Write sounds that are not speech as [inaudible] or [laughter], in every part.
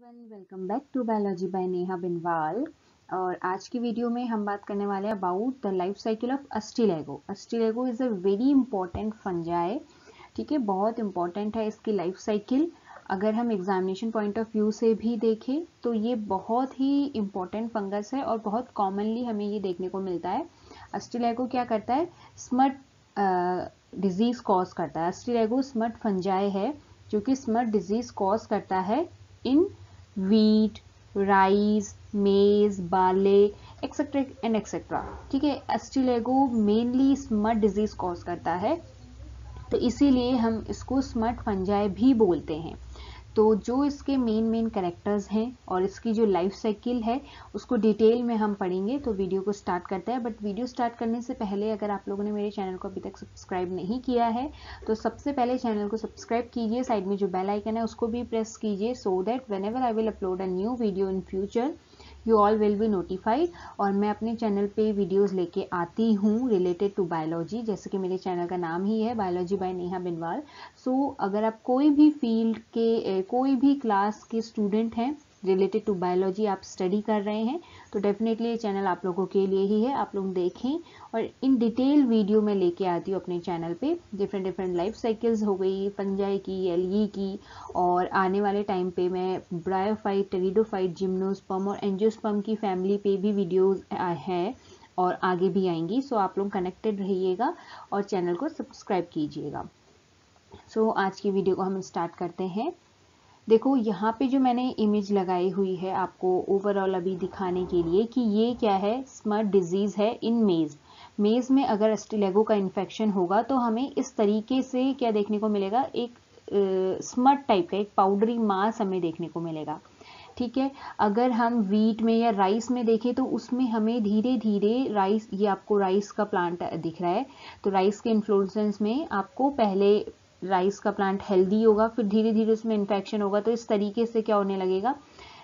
Everyone welcome back to biology by Neha Binwal और आज की वीडियो में हम बात करने वाले हैं about the life cycle of Ustilago Ustilago is a very important fungi ठीक है? बहुत इंपॉर्टेंट है इसकी लाइफ साइकिल अगर हम एग्जामिनेशन पॉइंट ऑफ़ व्यू से भी देखें तो ये बहुत ही इंपॉर्टेंट फंगस है और बहुत कॉमनली हमें ये देखने को मिलता है। अस्टिलेगो क्या करता है? स्मट डिज़ीज़ कॉज करता है। अस्टिलेगो स्मट फंजाई है, जो कि स्मट डिज़ीज़ कॉज करता है इन वीट राइस मेज बाले एक्सेट्रा एंड एक्सेट्रा ठीक है? Ustilago mainly smut disease cause करता है। तो इसीलिए हम इसको स्मट फंजाई भी बोलते हैं। तो जो इसके मेन मेन करेक्टर्स हैं और इसकी जो लाइफ साइकिल है, उसको डिटेल में हम पढ़ेंगे तो वीडियो को स्टार्ट करते हैं। बट वीडियो स्टार्ट करने से पहले अगर आप लोगों ने मेरे चैनल को अभी तक सब्सक्राइब नहीं किया है तो सबसे पहले चैनल को सब्सक्राइब कीजिए। साइड में जो बेल आइकन है, उसको भी प्रेस कीजिए so that whenever I will upload a new video in future you all will be notified और मैं अपने चैनल पे वीडियोस लेके आती हूँ रिलेटेड टू बायोलॉजी जैसे कि मेरे चैनल का नाम ही है biology by Neha Binwal so so, अगर आप कोई भी फ़ील्ड के कोई भी क्लास के स्टूडेंट हैं रिलेटेड टू बायोलॉजी आप स्टडी कर रहे हैं तो डेफिनेटली ये चैनल आप लोगों के लिए ही है, आप लोग देखें। और इन डिटेल वीडियो में लेके आती हूँ अपने चैनल पे। डिफरेंट डिफरेंट लाइफ साइकिल्स हो गई पंजाई की एलई की, और आने वाले टाइम पे मैं ब्रायोफाइट टेरिडोफाइट जिम्नोस्पम और एंजियोस्पम की फैमिली पे भी वीडियोज़ है और आगे भी आएँगी। सो आप लोग कनेक्टेड रहिएगा और चैनल को सब्सक्राइब कीजिएगा। सो आज की वीडियो को हम स्टार्ट करते हैं। देखो, यहाँ पे जो मैंने इमेज लगाई हुई है आपको ओवरऑल अभी दिखाने के लिए कि ये क्या है? स्मर्ट डिज़ीज़ है इन मेज़ मेज़ में अगर एस्टिलेगो का इन्फेक्शन होगा तो हमें इस तरीके से क्या देखने को मिलेगा? एक स्मर्ट टाइप का, एक पाउडरी मास हमें देखने को मिलेगा। ठीक है? अगर हम वीट में या राइस में देखें तो उसमें हमें धीरे धीरे राइस ये आपको राइस का प्लांट दिख रहा है। तो राइस के इन्फ्लुएंसेंस में आपको पहले राइस का प्लांट हेल्दी होगा, फिर धीरे धीरे उसमें इन्फेक्शन होगा तो इस तरीके से क्या होने लगेगा?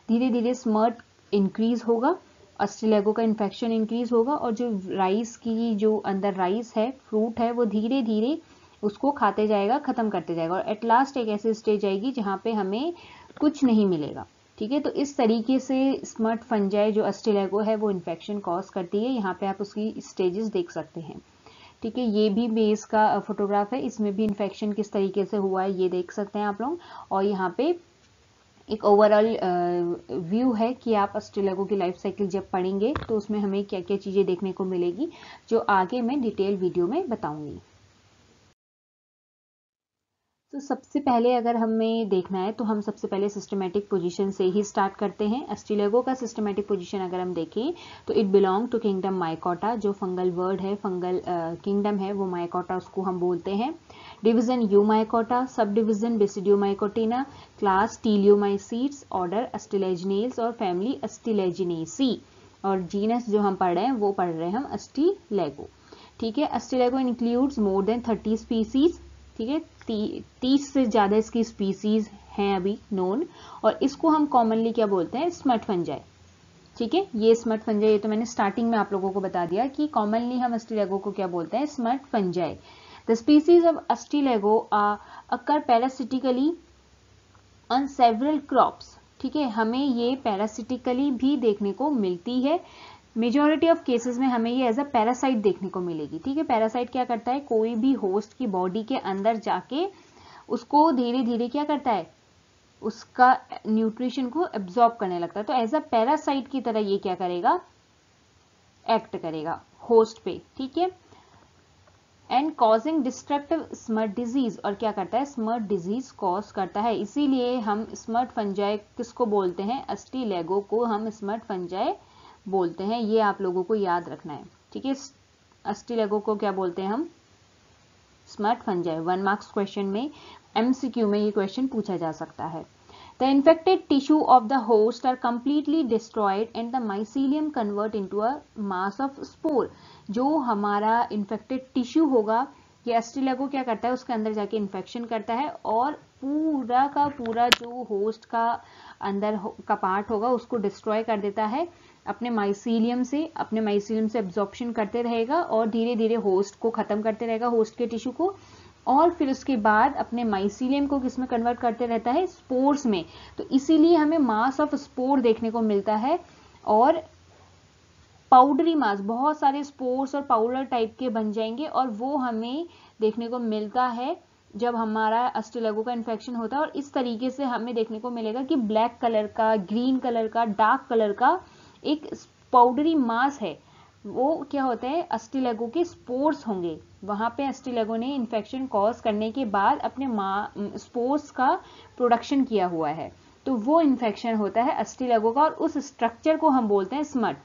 धीरे धीरे स्मर्ट इंक्रीज होगा अस्टिलेगो का इन्फेक्शन इंक्रीज होगा और जो राइस की जो अंदर राइस है, फ्रूट है, वो धीरे धीरे उसको खाते जाएगा, खत्म करते जाएगा और एट लास्ट एक ऐसी स्टेज आएगी जहाँ पे हमें कुछ नहीं मिलेगा। ठीक है? तो इस तरीके से स्मर्ट फंजाई जो अस्टिलेगो है, वो इन्फेक्शन कॉज करती है। यहाँ पे आप उसकी स्टेजेस देख सकते हैं। ठीक है, ये भी बेस का फोटोग्राफ है, इसमें भी इन्फेक्शन किस तरीके से हुआ है, ये देख सकते हैं आप लोग। और यहाँ पे एक ओवरऑल व्यू है कि आप अस्ट्रेलेगो की लाइफ साइकिल जब पढ़ेंगे तो उसमें हमें क्या क्या चीज़ें देखने को मिलेगी, जो आगे मैं डिटेल वीडियो में बताऊँगी। तो सबसे पहले अगर हमें देखना है तो हम सबसे पहले सिस्टमेटिक पोजीशन से ही स्टार्ट करते हैं। एस्टिलेगो का सिस्टमेटिक पोजीशन अगर हम देखें तो it belong to kingdom Mycota जो फंगल वर्ड है फंगल किंगडम uh, है वो माइकोटा उसको हम बोलते हैं। Division Eumycota subdivision Basidiomycotina class Teliomycetes order Ustilaginales और फैमिली अस्टिलेजिनेसी और जीनस जो हम पढ़ रहे हैं वो पढ़ रहे हैं हम अस्टिलेगो ठीक है Ustilago includes more than thirty species ठीक है तीस से ज़्यादा इसकी स्पीसीज हैं अभी नोन और इसको हम कॉमनली क्या बोलते हैं? स्मट फंजाई ठीक है? ये स्मट फंजाई ये तो मैंने स्टार्टिंग में आप लोगों को बता दिया कि कॉमनली हम अस्टिलेगो को क्या बोलते हैं? Smut fungi the species of Ustilago occur parasitically on several crops ठीक है? हमें ये पैरासिटिकली भी देखने को मिलती है। मेजोरिटी ऑफ़ केसेस में हमें ये एज अ पैरासाइट देखने को मिलेगी, ठीक है? पैरासाइट क्या करता है? कोई भी होस्ट की बॉडी के अंदर जाके उसको धीरे धीरे क्या करता है? उसका न्यूट्रिशन को एब्जॉर्ब करने लगता है। तो एज अ पैरासाइट की तरह ये क्या करेगा? एक्ट करेगा होस्ट पे, ठीक है? And causing destructive smut disease और क्या करता है? स्मर्ट डिज़ीज़ कॉज करता है। इसीलिए हम स्मर्ट फंजाई किसको बोलते हैं? अस्टी लेगो को हम स्मर्ट फंजाई बोलते हैं, ये आप लोगों को याद रखना है। ठीक है अस्टिलेगो को क्या बोलते हैं हम? Smut fungi one marks question में एमसीक्यू में ये क्वेश्चन पूछा जा सकता है। The infected tissue of the host are completely destroyed and the mycelium convert into a mass of spore जो हमारा इन्फेक्टेड टिश्यू होगा, ये एस्टिलेगो क्या करता है? उसके अंदर जाके इन्फेक्शन करता है और पूरा का पूरा जो होस्ट का अंदर का पार्ट होगा, उसको डिस्ट्रॉय कर देता है। अपने माइसीलियम से, अपने माइसीलियम से एब्जॉर्प्शन करते रहेगा और धीरे धीरे होस्ट को खत्म करते रहेगा होस्ट के टिश्यू को। और फिर उसके बाद अपने माइसीलियम को किसमें कन्वर्ट करते रहता है? स्पोर्स में। तो इसीलिए हमें मास ऑफ़ स्पोर देखने को मिलता है और पाउडरी मास बहुत सारे स्पोर्स और पाउडर टाइप के बन जाएँगे और वो हमें देखने को मिलता है जब हमारा अस्टिलेगो का इन्फेक्शन होता है और इस तरीके से हमें देखने को मिलेगा कि ब्लैक कलर का ग्रीन कलर का डार्क कलर का एक पाउडरी मास है। वो क्या होता है? अस्टिलेगो के स्पोर्स होंगे। वहाँ पे अस्टिलेगो ने इन्फेक्शन कॉज करने के बाद अपने स्पोर्स का प्रोडक्शन किया हुआ है। तो वो इन्फेक्शन होता है अस्टिलेगो का और उस स्ट्रक्चर को हम बोलते हैं स्मट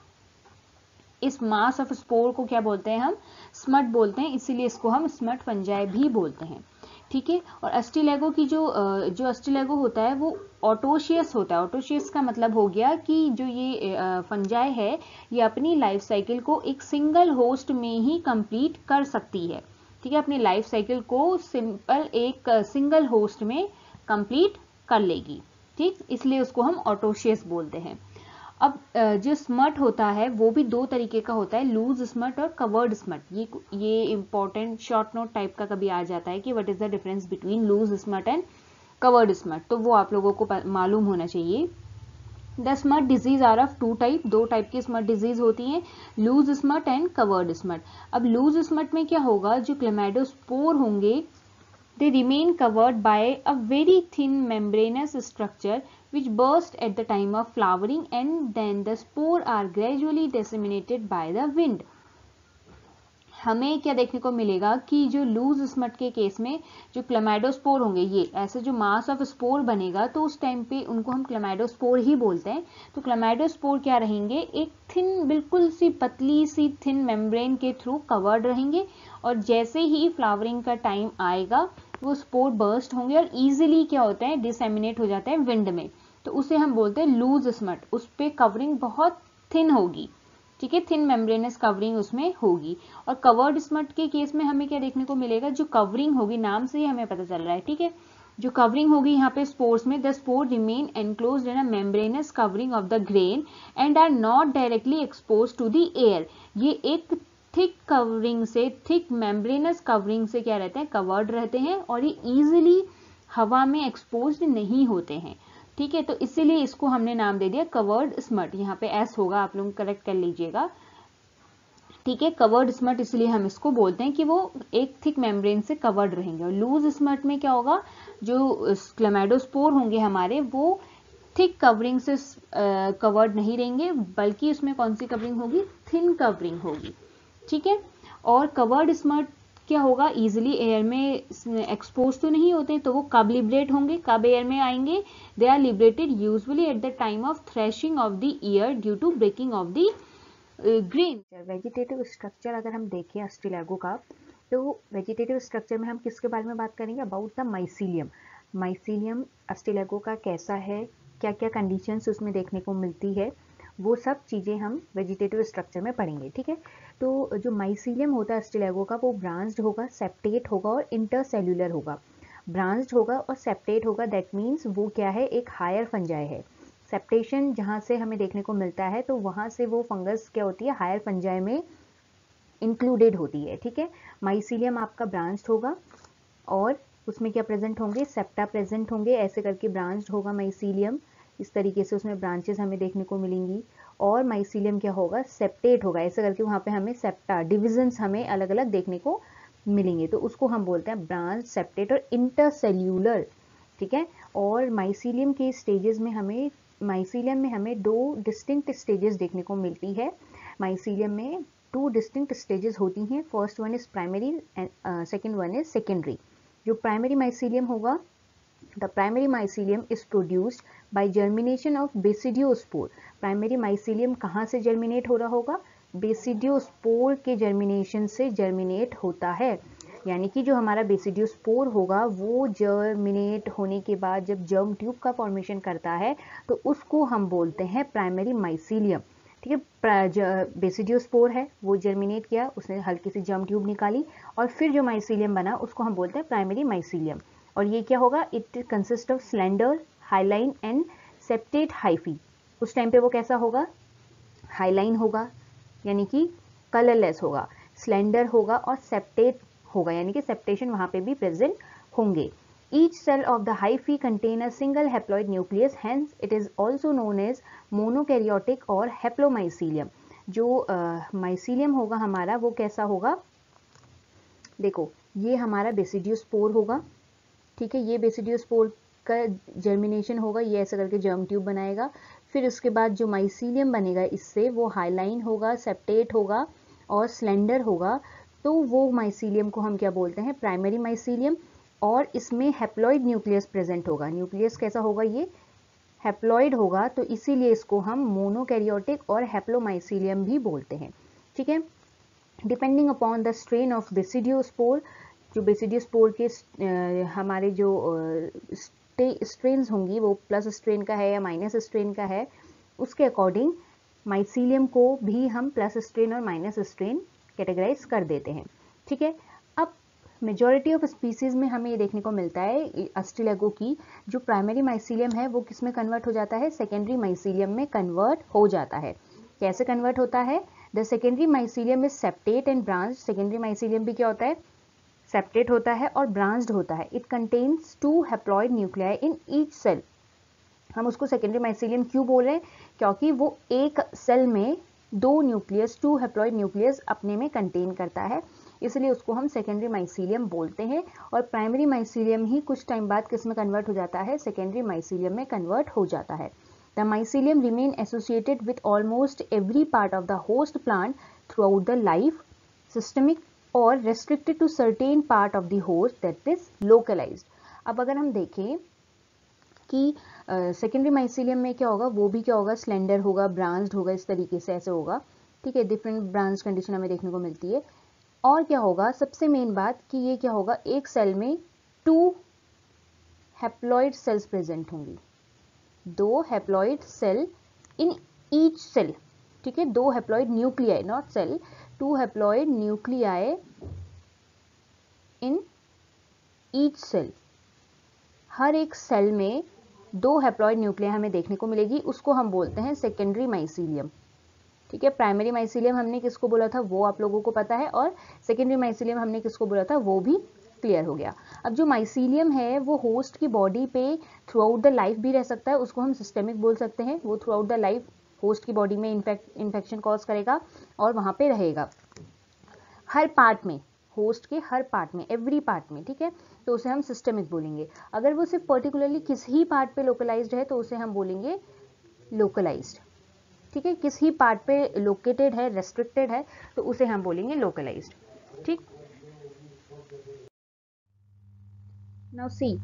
इस मास ऑफ़ स्पोर को क्या बोलते हैं हम? स्मट बोलते हैं। इसीलिए इसको हम स्मट फंजाई भी बोलते हैं। ठीक है? और अस्टिलेगो की जो जो अस्टिलेगो होता है, वो ऑटोशियस होता है। ऑटोशियस का मतलब हो गया कि जो ये फंजाई है, ये अपनी लाइफ साइकिल को एक सिंगल होस्ट में ही कंप्लीट कर सकती है। ठीक है? अपनी लाइफ साइकिल को सिंपल एक सिंगल होस्ट में कंप्लीट कर लेगी। ठीक? इसलिए उसको हम ऑटोशियस बोलते हैं। अब जो स्मट होता है, वो भी दो तरीके का होता है लूज स्मट और कवर्ड स्मट ये ये इंपॉर्टेंट शॉर्ट नोट टाइप का कभी आ जाता है कि what is the difference between loose smut and covered smut तो वो आप लोगों को मालूम होना चाहिए। The smut disease are of two type दो टाइप की स्मट डिज़ीज़ होती हैं loose smut and covered smut अब लूज स्मट में क्या होगा, जो क्लेमेडोस्पोर होंगे they remain covered by a very thin membranous structure which burst at the time of flowering and then the spore are gradually disseminated by the wind. हमें क्या देखने को मिलेगा कि जो लूज स्मट के केस में जो क्लेमाइडोस्पोर होंगे, ये ऐसे जो मास ऑफ़ स्पोर बनेगा तो उस टाइम पे उनको हम क्लेमाइडोस्पोर ही बोलते हैं। तो क्लेमाइडोस्पोर क्या रहेंगे? एक थिन बिल्कुल सी पतली सी थिन मेम्ब्रेन के थ्रू कवर्ड रहेंगे और जैसे ही फ्लावरिंग का टाइम आएगा, वो स्पोर बर्स्ट होंगे और ईजिली क्या होता है? डिसेमिनेट हो जाता है विंड में। तो उसे हम बोलते हैं लूज स्मट। उस पर कवरिंग बहुत थिन होगी। ठीक है? थिन मेम्ब्रेनस कवरिंग उसमें होगी। और कवर्ड स्मट के केस में हमें क्या देखने को मिलेगा? जो कवरिंग होगी, नाम से ही हमें पता चल रहा है। ठीक है? जो कवरिंग होगी यहाँ पे स्पोर्स में the spore remain enclose in membranous covering of the grain and are not directly expose to the air ये एक थिक कवरिंग से थिक मेम्ब्रेनस कवरिंग से क्या रहते हैं? कवर्ड रहते हैं और ये इजिली हवा में एक्सपोज नहीं होते हैं। ठीक है तो इसीलिए इसको हमने नाम दे दिया कवर्ड स्मट यहाँ पे एस होगा, आप लोग करेक्ट कर लीजिएगा। ठीक है कवर्ड स्मट इसलिए हम इसको बोलते हैं कि वो एक थिक मेम्ब्रेन से कवर्ड रहेंगे। और लूज स्मट में क्या होगा, जो क्लेमेडोस्पोर होंगे हमारे, वो थिक कवरिंग से कवर्ड नहीं रहेंगे, बल्कि उसमें कौन सी कवरिंग होगी? थिन कवरिंग होगी। ठीक है? और कवर्ड स्मट क्या होगा? इजिली एयर में एक्सपोज तो नहीं होते तो वो कब लिबरेट होंगे? कब एयर में आएँगे? They are liberated usually at the time of threshing of the ear due to breaking of the grain vegetative structure अगर हम देखें अस्टिलैगो का तो वेजिटेटिव स्ट्रक्चर में हम किसके बारे में बात करेंगे? About the mycelium mycelium Ustilago का कैसा है? क्या क्या कंडीशंस उसमें देखने को मिलती है? वो सब चीज़ें हम वेजिटेटिव स्ट्रक्चर में पढ़ेंगे, ठीक है? तो जो माइसीलियम होता है स्टिलेगो का, वो ब्रांच्ड होगा सेप्टेट होगा और इंटरसेल्यूलर होगा। ब्रांच्ड होगा और सेप्टेट होगा दैट मीन्स वो क्या है? एक हायर फंजाई है। सेप्टेशन जहाँ से हमें देखने को मिलता है तो वहाँ से वो फंगस क्या होती है? हायर फंजाई में इंक्लूडेड होती है, ठीक है? माइसीलियम आपका ब्रांच्ड होगा और उसमें क्या प्रेजेंट होंगे? सेप्टा प्रेजेंट होंगे, ऐसे करके ब्रांच्ड होगा माइसीलियम इस तरीके से उसमें ब्रांचेस हमें देखने को मिलेंगी। और माइसीलियम क्या होगा? सेप्टेट होगा। ऐसा करके वहाँ पे हमें सेप्टा डिविजन्स हमें अलग अलग देखने को मिलेंगे। तो उसको हम बोलते हैं ब्रांच सेप्टेट और इंटरसेल्यूलर ठीक है? और माइसीलियम के स्टेजेस में हमें माइसीलियम में हमें दो डिस्टिंक्ट स्टेजेस देखने को मिलती है। माइसीलियम में टू डिस्टिंक्ट स्टेजेस होती हैं। First one is primary and second one is secondary जो प्राइमरी माइसीलियम होगा the primary mycelium is produced by germination of basidiospore primary mycelium कहाँ से जर्मिनेट हो रहा होगा? बेसिडियोस्पोर के जर्मिनेशन से जर्मिनेट होता है। यानी कि जो हमारा बेसिडियोस्पोर होगा, वो जर्मिनेट होने के बाद जब जर्म ट्यूब का फॉर्मेशन करता है तो उसको हम बोलते हैं प्राइमरी माइसीलियम ठीक है? बेसिडियोस्पोर है, वो जर्मिनेट किया, उसने हल्की सी जर्म ट्यूब निकाली, और फिर जो माइसीलियम बना, उसको हम बोलते हैं प्राइमरी माइसीलियम और ये क्या होगा? It consist of slender hyaline and septate hyphae उस टाइम पे वो कैसा होगा? हाईलाइन होगा यानी कि कलरलेस होगा। स्लेंडर होगा और सेप्टेट होगा यानी कि सेप्टेशन वहाँ पे भी प्रेजेंट होंगे। Each cell of the hyphae contain a single haploid nucleus hence it is also known as monokaryotic और हेप्लोमाइसीलियम जो माइसीलियम uh, होगा हमारा वो कैसा होगा? देखो ये हमारा बेसिडियोस्पोर होगा। ठीक है, ये बेसिडियोस्पोर का जर्मिनेशन होगा, ये ऐसा करके जर्म ट्यूब बनाएगा। फिर उसके बाद जो माइसीलियम बनेगा, इससे वो हाईलाइन होगा सेप्टेट होगा और स्लेंडर होगा। तो वो माइसीलियम को हम क्या बोलते हैं? प्राइमरी माइसीलियम और इसमें हेप्लॉइड न्यूक्लियस प्रेजेंट होगा। न्यूक्लियस कैसा होगा ये? हेप्लॉइड होगा तो इसीलिए इसको हम मोनोकैरियोटिक और हेप्लोमाइसीलियम भी बोलते हैं। ठीक है? Depending upon the strain of basidiospore जो बेसिडियस पोर के हमारे जो स्ट्रेन होंगी, वो प्लस स्ट्रेन का है या माइनस स्ट्रेन का है, उसके अकॉर्डिंग माइसीलियम को भी हम प्लस स्ट्रेन और माइनस स्ट्रेन कैटेगराइज कर देते हैं। ठीक है? अब मेजॉरिटी ऑफ़ स्पीसीज में हमें ये देखने को मिलता है अस्टिलेगो की, जो प्राइमरी माइसीलियम है, वो किसमें कन्वर्ट हो जाता है? सेकेंडरी माइसीलियम में कन्वर्ट हो जाता है। कैसे कन्वर्ट होता है? The secondary mycelium is septate and branch secondary mycelium भी क्या होता है? सेप्टेट होता है और ब्रांच्ड होता है। It contains two haploid nuclei in each cell हम उसको सेकेंडरी माइसीलियम क्यों बोल रहे हैं? क्योंकि वो एक सेल में दो न्यूक्लियस टू हेप्लॉइड न्यूक्लियस अपने में कंटेन करता है। इसलिए उसको हम सेकेंडरी माइसीलियम बोलते हैं और प्राइमरी माइसीलियम ही कुछ टाइम बाद किसमें कन्वर्ट हो जाता है? सेकेंडरी माइसीलियम में कन्वर्ट हो जाता है। The mycelium remain associated with almost every part of the host plant throughout the life systemic और restricted to certain part of the host that is localized. अब अगर हम देखें कि सेकेंडरी uh, माइसीलियम में क्या होगा वो भी क्या होगा स्लेंडर होगा ब्रांच्ड होगा इस तरीके से ऐसे होगा। ठीक है डिफरेंट ब्रांच कंडीशन हमें देखने को मिलती है। और क्या होगा सबसे मेन बात कि ये क्या होगा एक सेल में टू हैप्लॉइड सेल्स प्रेजेंट होंगी। दो haploid cell in each cell ठीक है दो haploid nuclei not cell two haploid nuclei in each cell. हर एक सेल में दो हैप्लॉइड न्यूक्लिया हमें देखने को मिलेगी, उसको हम बोलते हैं सेकेंडरी माइसीलियम ठीक है प्राइमरी माइसीलियम हमने किसको बोला था? वो आप लोगों को पता है और सेकेंडरी माइसीलियम हमने किसको बोला था? वो भी क्लियर हो गया. अब जो माइसीलियम है, वो होस्ट की बॉडी पे थ्रू आउट द लाइफ भी रह सकता है, उसको हम सिस्टेमिक बोल सकते हैं. वो throughout the life host की बॉडी में इन्फेक्शन कॉज करेगा और वहाँ पे रहेगा। हर पार्ट में होस्ट के हर पार्ट में एवरी पार्ट में, ठीक है? तो उसे हम सिस्टमिक बोलेंगे। अगर वो सिर्फ़ पर्टिकुलरली किसी ही पार्ट पे लोकलाइज्ड है तो उसे हम बोलेंगे लोकलाइज्ड ठीक है? किस ही पार्ट पे लोकेटेड है रेस्ट्रिक्टेड है तो उसे हम बोलेंगे लोकलाइज्ड ठीक? नाउ सी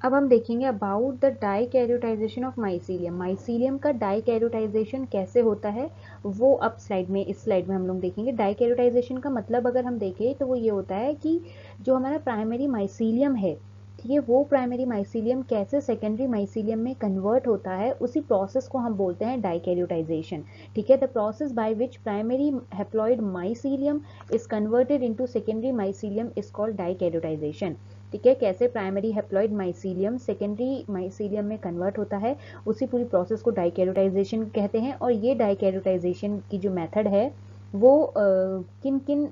अब हम देखेंगे about the dikaryotization of mycelium mycelium का डाई कैरियोटाइजेशन कैसे होता है? वो अब स्लाइड में, इस स्लाइड में हम लोग देखेंगे। डाई कैरियोटाइजेशन का मतलब अगर हम देखें तो वो ये होता है कि जो हमारा प्राइमरी माइसीलियम है, ठीक है, वो प्राइमरी माइसीलियम कैसे सेकेंडरी माइसीलियम में कन्वर्ट होता है, उसी प्रोसेस को हम बोलते हैं डाइकैरियोटाइजेशन ठीक है the process by which primary haploid mycelium is converted into secondary mycelium is called dikaryotization ठीक है कैसे primary haploid mycelium secondary mycelium में कन्वर्ट होता है उसी पूरी प्रोसेस को डाइकैरियोटाइजेशन कहते हैं और ये डाइकैरियोटाइजेशन की जो मेथड है वो आ, किन किन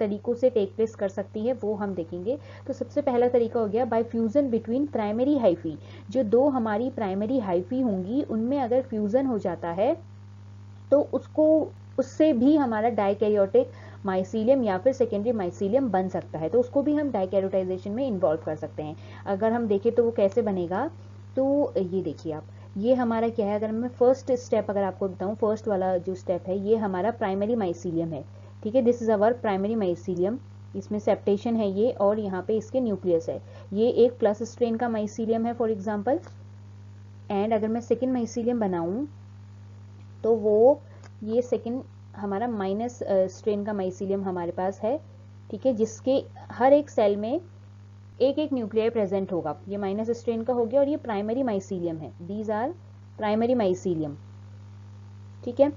तरीकों से टेक प्लेस कर सकती है वो हम देखेंगे। तो सबसे पहला तरीका हो गया by fusion between primary hyphae जो दो हमारी प्राइमरी हाइफी होंगी उनमें अगर फ्यूजन हो जाता है तो उसको उससे भी हमारा डाइकैरियोटिक माइसीलियम या फिर सेकेंडरी माइसीलियम बन सकता है। तो उसको भी हम डाइकैरोटाइजेशन में इन्वॉल्व कर सकते हैं। अगर हम देखें तो वो कैसे बनेगा? तो ये देखिए आप, ये हमारा क्या है? अगर मैं फ़र्स्ट स्टेप अगर आपको बताऊँ फ़र्स्ट वाला जो स्टेप है, ये हमारा प्राइमरी माइसीलियम है। ठीक है this is our primary mycelium इसमें सेप्टेशन है ये और यहाँ पे इसके न्यूक्लियस है। ये एक प्लस स्ट्रेन का माइसीलियम है फॉर एग्ज़ाम्पल एंड अगर मैं सेकेंड माइसीलियम बनाऊँ तो वो ये सेकेंड हमारा माइनस स्ट्रेन का माइसीलियम हमारे पास है, ठीक है, जिसके हर एक सेल में एक एक न्यूक्लियर प्रेजेंट होगा। ये माइनस स्ट्रेन का हो गया और ये प्राइमरी माइसिलियम है। दीज आर प्राइमरी माइसिलियम ठीक है?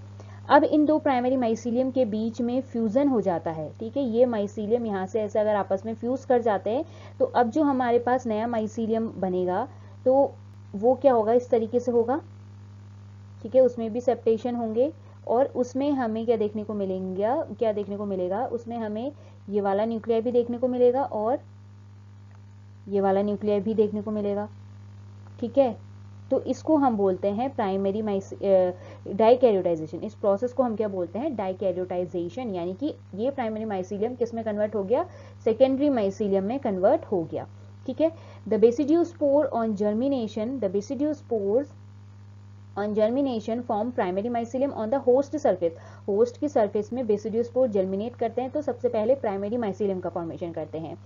अब इन दो प्राइमरी माइसीलियम के बीच में फ्यूजन हो जाता है, ठीक है? ये माइसीलियम यहाँ से ऐसे अगर आपस में फ्यूज कर जाते हैं तो अब जो हमारे पास नया माइसीलियम बनेगा तो वो क्या होगा? इस तरीके से होगा, ठीक है? उसमें भी सेप्टेशन होंगे और उसमें हमें क्या देखने को मिलेंगे, क्या देखने को मिलेगा? उसमें हमें ये वाला न्यूक्लियर भी देखने को मिलेगा और ये वाला न्यूक्लियर भी देखने को मिलेगा। ठीक है? तो इसको हम बोलते हैं प्राइमरी माइस डाइकैरियोटाइजेशन इस प्रोसेस को हम क्या बोलते हैं? डाइकैरियोटाइजेशन यानी कि ये प्राइमरी माइसीलियम किसमें कन्वर्ट हो गया? सेकेंडरी माइसीलियम में कन्वर्ट हो गया। ठीक है? The basidiospore on germination the basidiospores on germination form primary mycelium on the host surface host की सरफेस में बेसिडियोस्पोर जर्मिनेट करते हैं तो सबसे पहले प्राइमरी माइसिलियम का फॉर्मेशन करते हैं।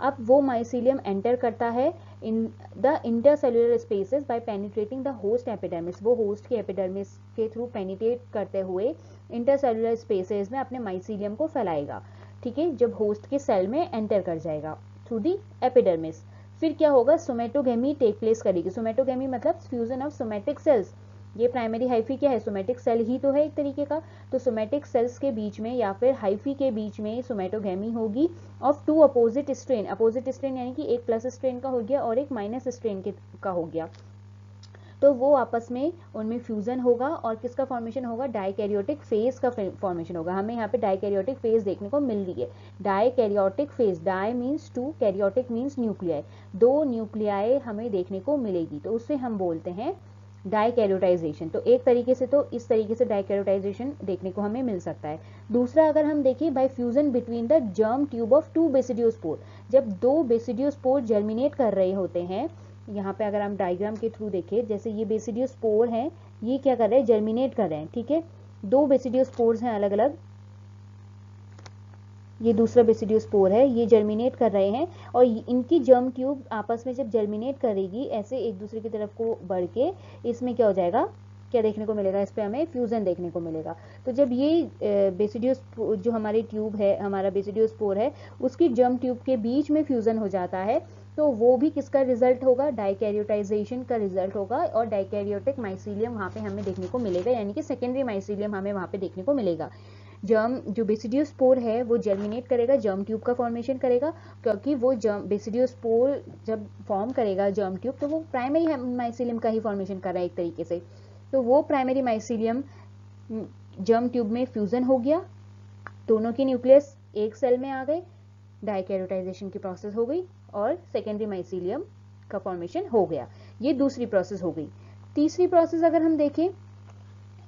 अब वो माइसिलियम एंटर करता है in the intercellular spaces by penetrating the host epidermis वो होस्ट के एपिडर्मिस के थ्रू पेनिट्रेट करते हुए इंटरसेलुलर स्पेसेस में अपने माइसिलियम को फैलाएगा। ठीक है? जब होस्ट के सेल में एंटर कर जाएगा थ्रू दी एपिडर्मिस फिर क्या होगा? सोमेटोगेमी टेक प्लेस करेगी। सोमेटोगेमी मतलब फ्यूजन ऑफ़ सोमेटिक सेल्स ये प्राइमरी हाइफी क्या है? सोमेटिक सेल ही तो है एक तरीके का। तो सोमेटिक सेल्स के बीच में या फिर हाइफी के बीच में सोमेटोगेमी होगी। Of two opposite strain opposite strain यानी कि एक प्लस स्ट्रेन का हो गया और एक माइनस स्ट्रेन का हो गया। तो वो आपस में, उनमें फ्यूजन होगा और किसका फॉर्मेशन होगा? डाइकैरियोटिक फ़ेज़ का फॉर्मेशन होगा। हमें यहाँ पे डाइकैरियोटिक फ़ेज़ देखने को मिल रही है। Dikaryotic phase di means two karyotic means nuclei दो न्यूक्लियाई हमें देखने को मिलेगी। तो उससे हम बोलते हैं डाइकैरियोटाइजेशन तो एक तरीके से तो इस तरीके से डाइकैरियोटाइजेशन देखने को हमें मिल सकता है। दूसरा, अगर हम देखें by fusion between the germ tube of two basidiospore जब दो बेसिडियोस्पोर जर्मिनेट कर रहे होते हैं, यहाँ पे अगर हम डायग्राम के थ्रू देखें, जैसे ये बेसिडियोस्पोर हैं, ये क्या कर रहे हैं? जर्मिनेट कर रहे हैं, ठीक है? दो बेसिडियोस्पोर्स हैं अलग अलग ये दूसरा बेसिडियोस्पोर है, ये जर्मिनेट कर रहे हैं और इनकी जर्म ट्यूब आपस में जब जर्मिनेट करेगी, ऐसे एक दूसरे की तरफ़ को बढ़ के इसमें क्या हो जाएगा? क्या देखने को मिलेगा? इस पर हमें फ्यूजन देखने को मिलेगा। तो जब ये बेसिडियोस जो हमारी ट्यूब है, हमारा बेसिडियोस्पोर है, उसकी जर्म ट्यूब के बीच में फ्यूजन हो जाता है तो वो भी किसका रिज़ल्ट होगा? डाइकैरियोटाइजेशन का रिज़ल्ट होगा और डाइकैरियोटिक माइसीलियम वहाँ पे हमें देखने को मिलेगा, यानी कि सेकेंडरी माइसीलियम हमें वहाँ पे देखने को मिलेगा। जर्म जो बेसिडियोस्पोर है, वो जर्मिनेट करेगा जर्म ट्यूब का फॉर्मेशन करेगा, क्योंकि वो जर्म बेसिडियोस्पोर जब फॉर्म करेगा जर्म ट्यूब तो वो प्राइमरी माइसिलियम का ही फॉर्मेशन कर रहा है एक तरीके से। तो वो प्राइमरी माइसिलियम जर्म ट्यूब में फ्यूजन हो गया, दोनों के न्यूक्लियस एक सेल में आ गए डाइकैरोटाइजेशन की प्रोसेस हो गई और सेकेंडरी माइसिलियम का फॉर्मेशन हो गया। ये दूसरी प्रोसेस हो गई। तीसरी प्रोसेस अगर हम देखें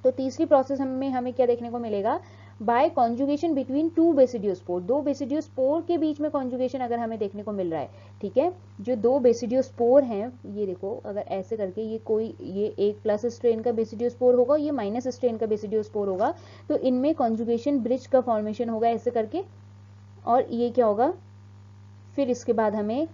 तो तीसरी प्रोसेस में हमें क्या देखने को मिलेगा? By conjugation between two basidiospore दो बेसिडियोस्पोर के बीच में कॉन्जुगेशन अगर हमें देखने को मिल रहा है, ठीक है? जो दो बेसिडियोस्पोर हैं, ये देखो, अगर ऐसे करके ये कोई, ये एक प्लस स्ट्रेन का बेसिडियोस्पोर होगा, ये माइनस स्ट्रेन का बेसिडियोस्पोर होगा तो इनमें कॉन्जुगेशन ब्रिज का फॉर्मेशन होगा ऐसे करके। और ये क्या होगा? फिर इसके बाद हमें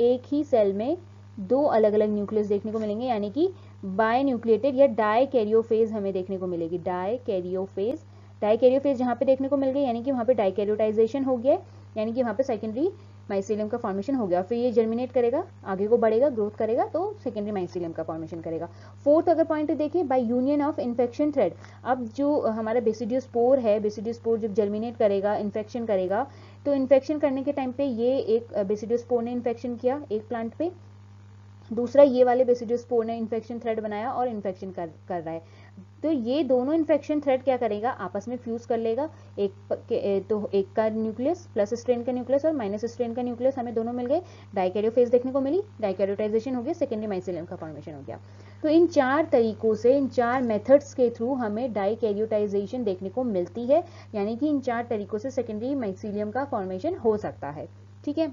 एक ही सेल में दो अलग अलग न्यूक्लियस देखने को मिलेंगे, यानी कि बाय न्यूक्लिएटेड या डाई कैरियोफेज हमें देखने को मिलेगी। डाई कैरियोफेज डाइकैरियोफेज जहाँ पे देखने को मिल गई यानी कि वहाँ पे डाइकैरियोटाइजेशन हो गया यानी कि वहाँ पे सेकेंडरी माइसिलियम का फॉर्मेशन हो गया फिर ये जर्मिनेट करेगा, आगे को बढ़ेगा ग्रोथ करेगा तो सेकेंडरी माइसिलियम का फॉर्मेशन करेगा। फोर्थ अगर पॉइंट देखिए by union of infection thread अब जो हमारा बेसिडियोस्पोर है बेसिडियोस्पोर जब जर्मिनेट करेगा इन्फेक्शन करेगा तो इन्फेक्शन करने के टाइम पे ये एक बेसिडियोस्पोर ने इन्फेक्शन किया एक प्लांट पे, दूसरा ये वाले बेसिडियोस्पोर ने इन्फेक्शन थ्रेड बनाया और इन्फेक्शन कर कर रहा है। तो ये दोनों इन्फेक्शन थ्रेड क्या करेगा? आपस में फ्यूज कर लेगा। एक तो एक का न्यूक्लियस प्लस स्ट्रेन का न्यूक्लियस और माइनस स्ट्रेन का न्यूक्लियस हमें दोनों मिल गए। डाइकैरियोफेज देखने को मिली। डाइकैरियोटाइजेशन हो गया। सेकेंडरी माइसिलियम का फॉर्मेशन हो गया। तो इन चार तरीकों से, इन चार मेथड्स के थ्रू हमें डाइकैरियोटाइजेशन देखने को मिलती है। यानी कि इन चार तरीकों से सेकेंडरी माइसिलियम का फॉर्मेशन हो सकता है। ठीक है?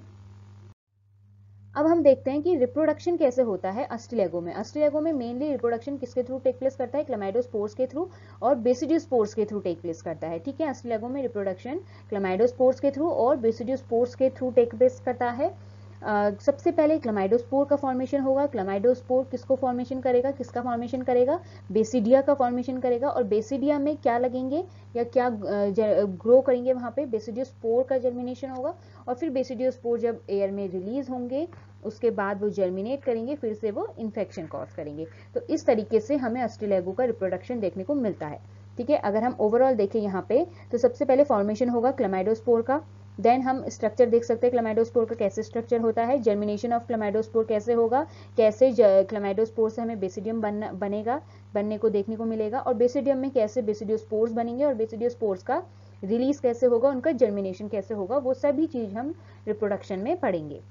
अब हम देखते हैं कि रिप्रोडक्शन कैसे होता है अस्टिलेगो में। अस्टिलेगो में मेनली रिप्रोडक्शन किसके थ्रू टेक प्लेस करता है? क्लमाइडो स्पोर्स के थ्रू और बेसिडियो स्पोर्स के थ्रू टेक प्लेस करता है। ठीक है अस्टिलेगो में रिप्रोडक्शन क्लमाइडो स्पोर्स के थ्रू और बेसिडियो स्पोर्स के थ्रू टेक प्लेस करता है। सबसे पहले क्लमाइडोस्पोर का फॉर्मेशन होगा। क्लमाइडोस्पोर किसको फॉर्मेशन करेगा? किसका फॉर्मेशन करेगा? बेसिडिया का फॉर्मेशन करेगा। और बेसिडिया में क्या लगेंगे या क्या ग्रो करेंगे वहाँ पे? बेसिडियोस्पोर का जर्मिनेशन होगा। और फिर बेसिडियोस्पोर जब एयर में रिलीज़ होंगे, उसके बाद वो जर्मिनेट करेंगे, फिर से वो इन्फेक्शन कॉज करेंगे। तो इस तरीके से हमें अस्टिलेगो का रिप्रोडक्शन देखने को मिलता है। ठीक है? अगर हम ओवरऑल देखें यहाँ पे तो सबसे पहले फॉर्मेशन होगा क्लमाइडोस्पोर का। देन हम स्ट्रक्चर देख सकते हैं क्लमाइडोस्पोर का कैसे स्ट्रक्चर होता है जर्मिनेशन ऑफ़ क्लमाइडोस्पोर कैसे होगा, कैसे क्लमाइडोस्पोर से हमें बेसिडियम बन बनेगा, बनने को देखने को मिलेगा, और बेसिडियम में कैसे बेसिडियोस्पोर्स बनेंगे और बेसिडियोस्पोर्स का रिलीज़ कैसे होगा, उनका जर्मिनेशन कैसे होगा, वो सभी चीज़ हम रिप्रोडक्शन में पढ़ेंगे।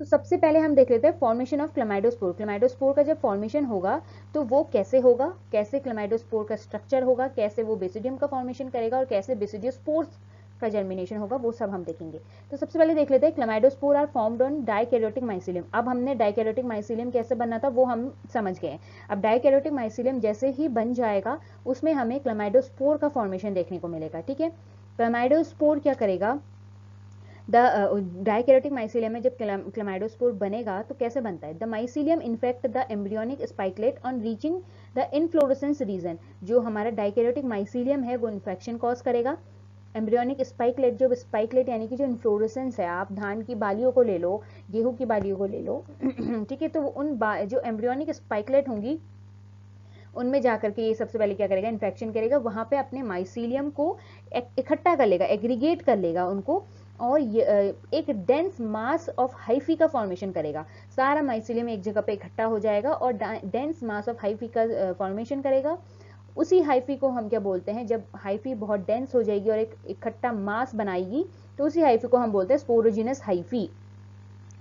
तो सबसे पहले हम देख लेते हैं फॉर्मेशन ऑफ़ क्लमाइडोस्पोर क्लमाइडोस्पोर का जब फॉर्मेशन होगा तो वो कैसे होगा, कैसे क्लमाइडोस्पोर का स्ट्रक्चर होगा, कैसे वो बेसिडियम का फॉर्मेशन करेगा, और कैसे बेसिडियोस्पोर्स का जर्मिनेशन होगा, वो सब हम देखेंगे। तो सबसे पहले देख लेते हैं chlamydospore are formed on dikaryotic mycelium अब हमने डाइकैरियोटिक माइसिलियम कैसे बनना था, वो हम समझ गए अब डाइकैरियोटिक माइसिलियम जैसे ही बन जाएगा, उसमें हमें क्लमाइडोस्पोर का फॉर्मेशन देखने को मिलेगा, ठीक है? क्लमाइडोस्पोर क्या करेगा? द डाइकैरियोटिक माइसिलियम में जब क्लमाइडोस्पोर बनेगा तो कैसे बनता है? The mycelium infect the embryonic spikelet on reaching the inflorescence region जो हमारा डाइकैरियोटिक माइसिलियम है, वो इन्फेक्शन कॉज करेगा। एम्ब्रियोनिक स्पाइकलेट जो स्पाइकलेट यानी कि जो इन्फ्लोरेसेंस है, आप धान की बालियों को ले लो, गेहूँ की बालियों को ले लो, [clears throat] ठीक है तो उन जो एम्ब्रियोनिक स्पाइकलेट होंगी, उनमें जाकर के ये सबसे पहले क्या करेगा इन्फेक्शन करेगा, वहाँ पे अपने माइसीलियम को इकट्ठा कर लेगा एग्रीगेट कर लेगा उनको, और ये एक डेंस मास ऑफ़ हाइफी का फॉर्मेशन करेगा। सारा माइसिलियम एक जगह पे इकट्ठा हो जाएगा और डेंस मास ऑफ़ हाइफी का फॉर्मेशन करेगा उसी हाइफी को हम क्या बोलते हैं? जब हाइफी बहुत डेंस हो जाएगी और एक इकट्ठा मास बनाएगी तो उसी हाइफी को हम बोलते हैं स्पोरोजिनस हाइफी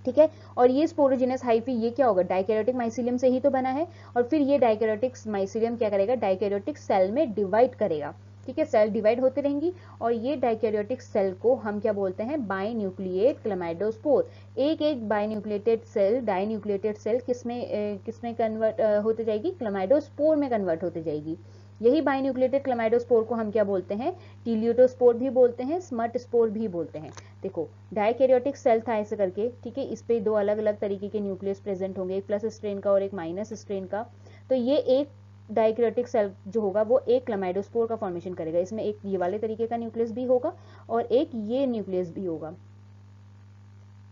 ठीक है? और ये स्पोरोजिनस हाइफी ये क्या होगा? डाइकैरियोटिक माइसिलियम से ही तो बना है, और फिर ये डाइकैरियोटिक माइसिलियम क्या करेगा? डाइकैरियोटिक सेल में डिवाइड करेगा। ठीक है? सेल डिवाइड होते रहेंगी, और ये डाइकैरियोटिक सेल को हम क्या बोलते हैं? बाई न्यूक्लिएट क्लमाइडोस्पोर एक एक binucleated cell dinucleated cell किसमें किसमें कन्वर्ट होते जाएगी? क्लमाइडोस्पोर में कन्वर्ट होते जाएगी। यही बाइन्यूक्लिएटेड क्लमाइडोस्पोर को हम क्या बोलते हैं? टीलियोटोस्पोर भी बोलते हैं स्मर्ट स्पोर भी बोलते हैं। देखो डायकेरियोटिक सेल था ऐसे करके, ठीक है? इस पर दो अलग अलग तरीके के न्यूक्लियस प्रेजेंट होंगे, एक प्लस स्ट्रेन का और एक माइनस स्ट्रेन का। तो ये एक डाइक्रेटिक सेल जो होगा, वो एक क्लमाइडोस्पोर का फॉर्मेशन करेगा। इसमें एक ये वाले तरीके का न्यूक्लियस भी होगा और एक ये न्यूक्लियस भी होगा।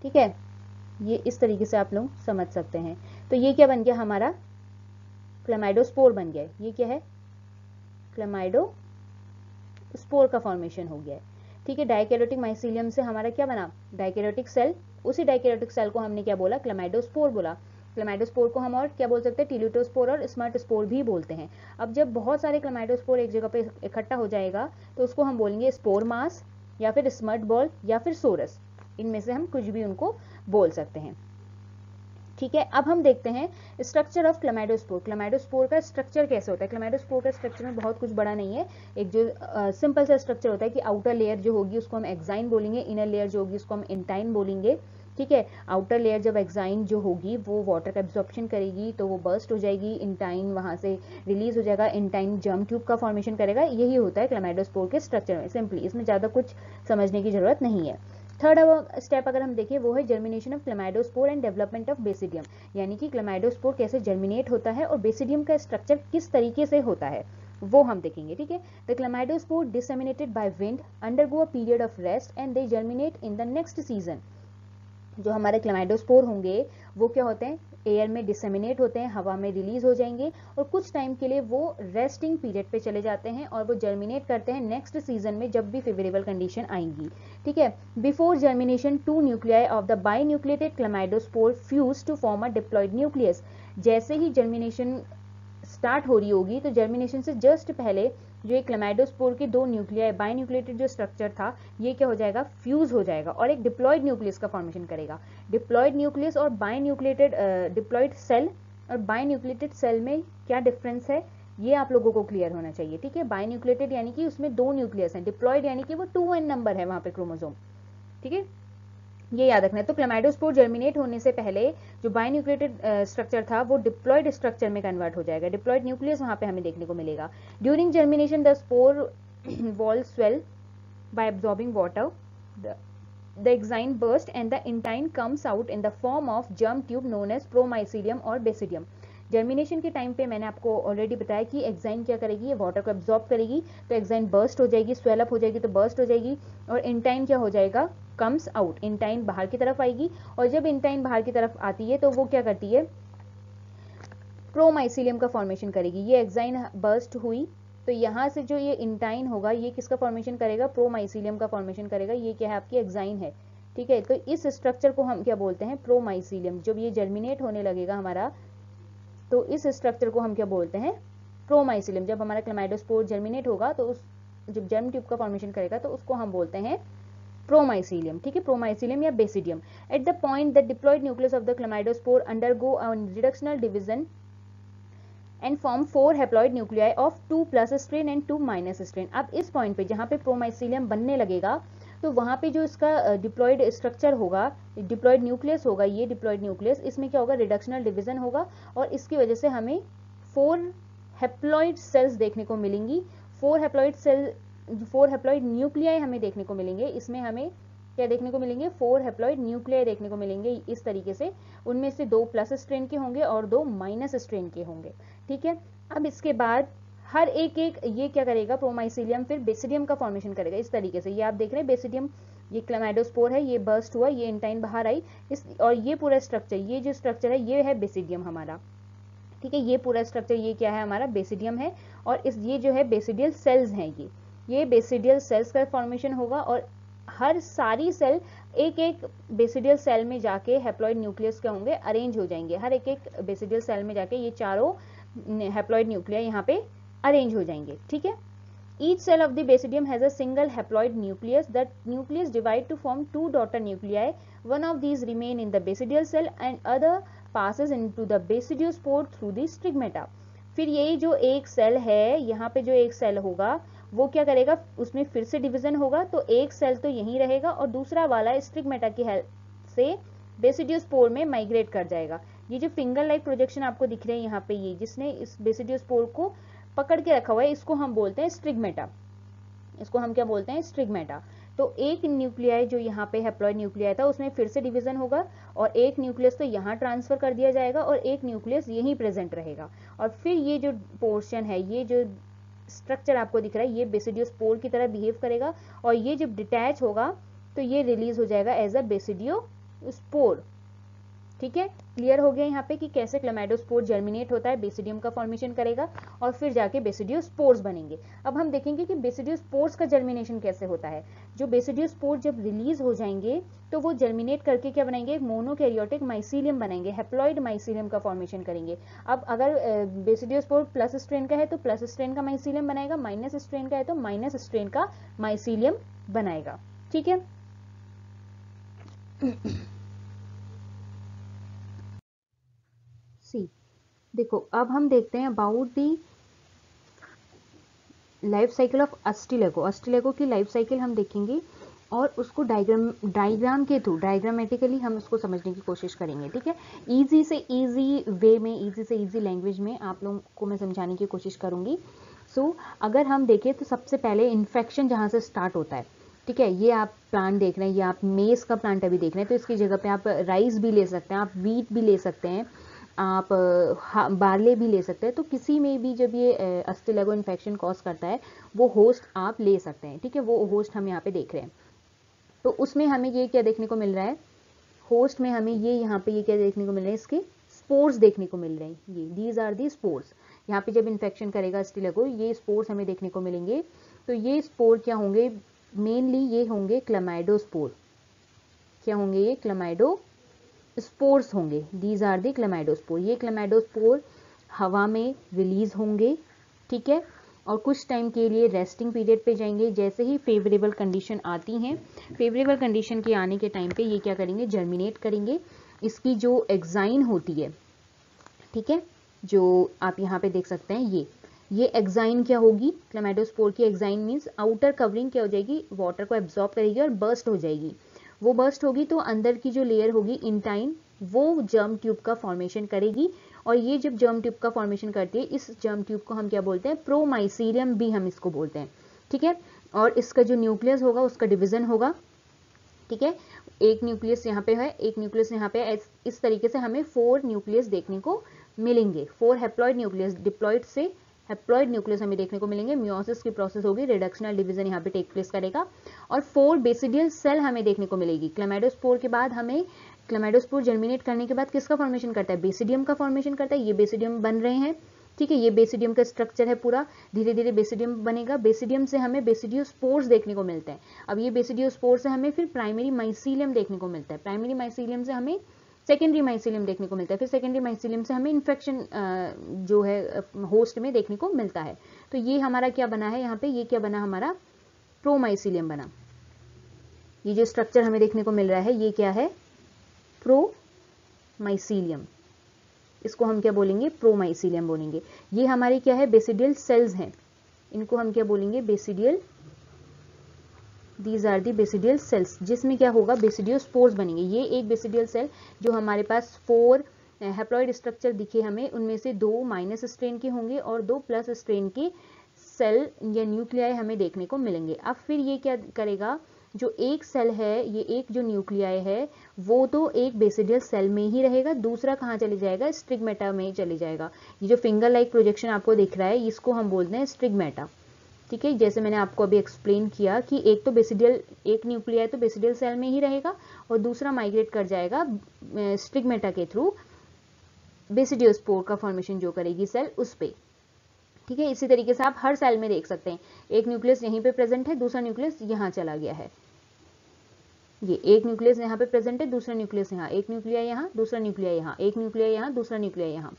ठीक है? ये इस तरीके से आप लोग समझ सकते हैं। तो ये क्या बन गया? हमारा क्लमाइडोस्पोर बन गया ये क्या है? क्लमाइडो स्पोर का फॉर्मेशन हो गया है। ठीक है डाइकेरोटिक माइसिलियम से हमारा क्या बना? डाइकेरोटिक सेल उसी डाइकेरोटिक सेल को हमने क्या बोला? क्लमाइडोस्पोर बोला। क्लमाइडोस्पोर को हम और क्या बोल सकते हैं? टिल्यूटोस्पोर और स्मार्ट स्पोर भी बोलते हैं। अब जब बहुत सारे क्लमाइडोस्पोर एक जगह पे इकट्ठा हो जाएगा तो उसको हम बोलेंगे स्पोर मास या फिर स्मर्ट बॉल या फिर सोरस इनमें से हम कुछ भी उनको बोल सकते हैं। ठीक है, अब हम देखते हैं स्ट्रक्चर ऑफ़ क्लमाइडोस्पोर क्लमाइडोस्पोर का स्ट्रक्चर कैसे होता है? क्लमाइडोस्पोर का स्ट्रक्चर में बहुत कुछ बड़ा नहीं है। एक जो सिंपल सा स्ट्रक्चर होता है कि आउटर लेयर जो होगी उसको हम एक्साइन बोलेंगे इनर लेयर जो होगी उसको हम इंटाइन बोलेंगे, ठीक है? आउटर लेयर जब एक्साइन जो होगी, वो वाटर का एब्जॉर्प्शन करेगी तो वो बर्स्ट हो जाएगी इंटाइन वहाँ से रिलीज़ हो जाएगा इंटाइन जम ट्यूब का फॉर्मेशन करेगा। यही होता है क्लमाइडोस्पोर के स्ट्रक्चर में। सिंपली इसमें ज़्यादा कुछ समझने की ज़रूरत नहीं है। थर्ड स्टेप अगर हम देखें, वो है germination of chlamydospore and development of basidium यानी कि क्लमाइडोस्पोर कैसे जर्मिनेट होता है और बेसिडियम का स्ट्रक्चर किस तरीके से होता है, वो हम देखेंगे, ठीक है? The chlamydospore disseminated by wind undergo a period of rest and they germinate in the next season जो हमारे क्लमाइडोस्पोर होंगे, वो क्या होते हैं? एयर में डिसेमिनेट होते हैं, हवा में रिलीज़ हो जाएँगे और कुछ टाइम के लिए वो रेस्टिंग पीरियड पे चले जाते हैं और वो जर्मिनेट करते हैं नेक्स्ट सीज़न में जब भी फेवरेबल कंडीशन आएँगी। ठीक है? Before germination two nuclei of the binucleated chlamydospore fuse to form a diploid nucleus जैसे ही जर्मिनेशन स्टार्ट हो रही होगी तो जर्मिनेशन से जस्ट पहले जो एक क्लमाइडोस्पोर के दो न्यूक्लिया बाई न्यूक्लिएटेड जो स्ट्रक्चर था, ये क्या हो जाएगा? फ्यूज हो जाएगा और एक डिप्लॉयड न्यूक्लियस का फॉर्मेशन करेगा। डिप्लॉयड न्यूक्लियस और बाई न्यूक्लिएटेड डिप्लॉयड सेल और बाई न्यूक्लिएटेड सेल में क्या डिफरेंस है? ये आप लोगों को क्लियर होना चाहिए, ठीक है? बाई न्यूक्लिएटेड यानी कि उसमें दो न्यूक्लियस हैं। डिप्लॉयड यानी कि वो टू एन नंबर है वहाँ पे क्रोमोजोम ठीक है? ये याद रखना है। तो क्लमाइडोस्पोर जर्मिनेट होने से पहले जो बायोन्यूक्लिएटेड स्ट्रक्चर था, वो डिप्लॉयड स्ट्रक्चर में कन्वर्ट हो जाएगा। डिप्लॉयड न्यूक्लियस वहाँ पे हमें देखने को मिलेगा। During germination the spore wall swell by absorbing water. The the burst and the intine comes out in the form of of tube known as as or basidium. Germination के time पे मैंने आपको ऑलरेडी बताया कि exine क्या करेगी, ये water को एब्जॉर्ब करेगी तो एक्साइन बर्स्ट हो जाएगी स्वेलअप हो जाएगी तो बर्स्ट हो जाएगी, और इंटाइन क्या हो जाएगा कम्स आउट इंटाइन बाहर की तरफ़ आएगी, और जब इंटाइन बाहर की तरफ़ आती है तो वो क्या करती है प्रोमाइसिलियम का फॉर्मेशन करेगी, ये एक्साइन बर्स्ट हुई तो यहाँ से जो ये इंटाइन होगा, ये किसका फॉर्मेशन करेगा प्रोमाइसिलियम का फॉर्मेशन करेगा, ये क्या है आपकी एक्साइन है, ठीक है तो इस स्ट्रक्चर को हम क्या बोलते हैं प्रोमाइसिलियम जब ये जर्मिनेट होने लगेगा हमारा तो इस स्ट्रक्चर को हम क्या बोलते हैं? प्रोमाइसिलियम जब हमारा क्लेमाइडोस्पोर जर्मिनेट होगा तो उस, जब जर्म ट्यूब का फॉर्मेशन करेगा तो उसको हम बोलते हैं प्रोमाइसिलियम ठीक है? प्रोमाइसिलियम या basidium at the point the diploid nucleus of the chlamydospore undergo reductional division and form four haploid nuclei of two plus strain and two minus strain अब इस पॉइंट पे जहाँ पे प्रोमाइसिलियम बनने लगेगा तो वहाँ पे जो इसका डिप्लॉयड स्ट्रक्चर होगा डिप्लॉयड न्यूक्लियस होगा, ये डिप्लॉयड न्यूक्लियस इसमें क्या होगा रिडक्शनल डिवीज़न होगा और इसकी वजह से हमें फोर हेप्लॉइड सेल्स देखने को मिलेंगी। Four haploid cell four haploid nuclei हमें देखने को मिलेंगे। इसमें हमें क्या देखने को मिलेंगे? फोर हेप्लॉइड न्यूक्लियाई देखने को मिलेंगे इस तरीके से। उनमें से दो प्लस स्ट्रेन के होंगे और दो माइनस स्ट्रेन के होंगे। ठीक है? अब इसके बाद हर एक एक ये क्या करेगा प्रोमाइसिलियम फिर बेसिडियम का फॉर्मेशन करेगा, इस तरीके से। ये आप देख रहे हैं बेसिडियम ये क्लेमाइडोस्पोर है, ये बर्स्ट हुआ, ये इंटाइन बाहर आई, इस, और ये पूरा स्ट्रक्चर ये जो स्ट्रक्चर है, ये है बेसिडियम हमारा। ठीक है, ये पूरा स्ट्रक्चर ये क्या है हमारा बेसिडियम है, और इस, ये जो है बेसिडियल सेल्स हैं ये। ये बेसिडियल सेल्स का फॉर्मेशन होगा, और हर सारी सेल एक एक बेसिडियल सेल में जाके हेप्लॉइड न्यूक्लियस के होंगे अरेंज हो जाएँगे। हर एक एक बेसिडियल सेल में जाके ये चारों हेप्लॉइड न्यूक्लिया यहाँ पे अरेंज हो जाएँगे, ठीक है? Each cell of the basidium has a single haploid nucleus that nucleus divide to form two daughter nuclei one of these remain in the basidial cell and other passes into the basidial spore through the sterigmata फिर यही जो एक cell है, यहाँ पे जो एक cell होगा, वो क्या करेगा? उसमें फिर से डिविजन होगा तो एक सेल तो यही रहेगा और दूसरा वाला स्ट्रिगमेटा की हेल्प से बेसिडियल पोर में माइग्रेट कर जाएगा। ये जो फिंगर लाइक प्रोजेक्शन आपको दिख रहे हैं यहाँ पे, ये जिसने इस बेसिडियस पोर को पकड़ के रखा हुआ है, इसको हम बोलते हैं स्ट्रिगमेटा। इसको हम क्या बोलते हैं? स्ट्रिगमेटा। तो एक न्यूक्लियाई जो यहाँ पे हेप्लॉइड न्यूक्लियाई था, उसमें फिर से डिवीज़न होगा और एक न्यूक्लियस तो यहाँ ट्रांसफ़र कर दिया जाएगा और एक न्यूक्लियस यहीं प्रेजेंट रहेगा। और फिर ये जो पोर्शन है, ये जो स्ट्रक्चर आपको दिख रहा है, ये बेसिडियो की तरह बिहेव करेगा और ये जब डिटैच होगा तो ये रिलीज़ हो जाएगा एज अ बेसिडियो स्पोर ठीक है? क्लियर हो गया यहाँ पे कि कैसे क्लेमाइडोस्पोर जर्मिनेट होता है बेसिडियम का फॉर्मेशन करेगा और फिर जाके बेसिडियो स्पोर्स बनेंगे। अब हम देखेंगे कि बेसिडियो स्पोर्स का जर्मिनेशन कैसे होता है। जो बेसिडियो स्पोर जब रिलीज़ हो जाएँगे तो वो जर्मिनेट करके क्या बनाएँगे? मोनोकैरियोटिक माइसीलियम बनाएँगे हेप्लॉइड माइसीलियम का फॉर्मेशन करेंगे। अब अगर बेसिडियो स्पोर प्लस स्ट्रेन का है तो प्लस स्ट्रेन का माइसीलियम बनाएगा माइनस स्ट्रेन का है तो माइनस स्ट्रेन का माइसीलियम बनाएगा। ठीक है सी देखो अब हम देखते हैं about the life cycle of Ustilago Ustilago की लाइफ साइकिल हम देखेंगे और उसको डायग्राम डायग्राम के थ्रू डायग्रामेटिकली हम उसको समझने की कोशिश करेंगे ठीक है? इजी से इजी वे में इजी से इजी लैंग्वेज में आप लोगों को मैं समझाने की कोशिश करूँगी। सो so, अगर हम देखें तो सबसे पहले इन्फेक्शन जहाँ से स्टार्ट होता है ठीक है? ये आप प्लांट देख रहे हैं ये आप मेस का प्लांट अभी देख रहे हैं तो इसकी जगह पे आप राइस भी ले सकते हैं आप वीट भी ले सकते हैं। आप बारले भी ले सकते हैं। तो किसी में भी जब ये अस्टिलेगो इन्फेक्शन कॉज करता है, वो होस्ट आप ले सकते हैं, ठीक है? वो होस्ट हम यहाँ पे देख रहे हैं। तो उसमें हमें ये क्या देखने को मिल रहा है? होस्ट में हमें ये यहाँ पे ये क्या देखने को मिल रहा है? इसके स्पोर्स देखने को मिल रहे हैं। ये दीज आर दी स्पोर्स यहाँ पे जब इन्फेक्शन करेगा अस्टिलेगो ये स्पोर्स हमें देखने को मिलेंगे। तो ये स्पोर क्या होंगे? मेनली ये होंगे क्लमाइडोस्पोर क्या होंगे ये? क्लमाइडो स्पोर्स होंगे। दीज आर दी क्लेमाइडोस्पोर ये क्लेमाइडोस्पोर हवा में रिलीज़ होंगे, ठीक है? और कुछ टाइम के लिए रेस्टिंग पीरियड पे जाएँगे। जैसे ही फेवरेबल कंडीशन आती हैं फेवरेबल कंडीशन के आने के टाइम पे ये क्या करेंगे? जर्मिनेट करेंगे। इसकी जो एग्जाइन होती है, ठीक है? जो आप यहाँ पे देख सकते हैं, ये। ये एग्जाइन क्या होगी? क्लेमाइडोस्पोर की एग्जाइन मीन्स आउटर कवरिंग क्या हो जाएगी? वाटर को एब्जॉर्ब करेगी और बर्स्ट हो जाएगी। वो बर्स्ट होगी तो अंदर की जो लेयर होगी इंटाइन वो जर्म ट्यूब का फॉर्मेशन करेगी। और ये जब जर्म ट्यूब का फॉर्मेशन करती है, इस जर्म ट्यूब को हम क्या बोलते हैं? प्रोमाइसीरियम भी हम इसको बोलते हैं। ठीक है? और इसका जो न्यूक्लियस होगा, उसका डिविजन होगा। ठीक है? एक न्यूक्लियस यहाँ पे है, एक न्यूक्लियस यहाँ पे है। इस तरीके से हमें फोर न्यूक्लियस देखने को मिलेंगे। फोर हेप्लॉइड न्यूक्लियस डिप्लॉइड से हेप्लॉइड न्यूक्लियस हमें देखने को मिलेंगे। म्योसिस की प्रोसेस होगी रिडक्शनल डिवीज़न यहाँ पे टेक प्लेस करेगा। और फोर बेसिडियल सेल हमें देखने को मिलेगी। क्लेमाइडोस्पोर के बाद हमें क्लेमाइडोस्पोर जर्मिनेट करने के बाद किसका फॉर्मेशन करता है? बेसिडियम का फॉर्मेशन करता है। ये बेसिडियम बन रहे हैं। ठीक है, ये बेसिडियम का स्ट्रक्चर है पूरा। धीरे धीरे बेसिडियम बनेगा। बेसिडियम से हमें बेसिडियो स्पोर्स देखने को मिलते हैं। अब ये बेसिडियो स्पोर से हमें फिर प्राइमरी माइसीलियम देखने को मिलता है। प्राइमरी माइसीलियम से हमें सेकेंडरी माइसिलियम देखने को मिलता है। फिर सेकेंडरी माइसीलियम से हमें इन्फेक्शन जो है होस्ट में देखने को मिलता है। तो ये हमारा क्या बना है यहाँ पे? ये क्या बना हमारा? प्रोमाइसीलियम बना। ये जो स्ट्रक्चर हमें देखने को मिल रहा है, ये क्या है? प्रोमाइसीलियम इसको हम क्या बोलेंगे? प्रोमाइसिलियम बोलेंगे। ये हमारे क्या है? बेसिडियल सेल्स हैं। इनको हम क्या बोलेंगे? Basidial these are the basidial cells जिसमें क्या होगा? बेसिडियो स्पोर्स बनेंगे। ये एक बेसिडियल सेल जो हमारे पास फोर हेप्लॉइड स्ट्रक्चर दिखे हमें, उनमें से दो माइनस स्ट्रेन के होंगे और दो प्लस स्ट्रेन के सेल या न्यूक्लियाई हमें देखने को मिलेंगे। अब फिर ये क्या करेगा? जो एक सेल है, ये एक जो न्यूक्लियाई है, वो तो एक बेसिडियल सेल में ही रहेगा। दूसरा कहाँ चले जाएगा? स्ट्रिगमेटा में चले जाएगा। ये जो फिंगर लाइक प्रोजेक्शन आपको दिख रहा है, इसको हम बोलते हैं स्ट्रिगमेटा ठीक है, जैसे मैंने आपको अभी एक्सप्लेन किया कि एक तो बेसिडियल एक न्यूक्लियाई तो बेसिडियल सेल में ही रहेगा और दूसरा माइग्रेट कर जाएगा स्ट्रिगमेटा के थ्रू बेसिडियोस्पोर का फॉर्मेशन जो करेगी सेल उस पर ठीक है, इसी तरीके से आप हर सेल में देख सकते हैं। एक न्यूक्लियस यहीं पे प्रेजेंट है, दूसरा न्यूक्लियस यहाँ चला गया है। ये एक न्यूक्लियस यहाँ पे प्रेजेंट है, दूसरा न्यूक्लियस यहाँ, एक न्यूक्लिया यहाँ, दूसरा न्यूक्लिया यहाँ, एक न्यूक्लिया यहाँ, दूसरा न्यूक्लिया यहाँ।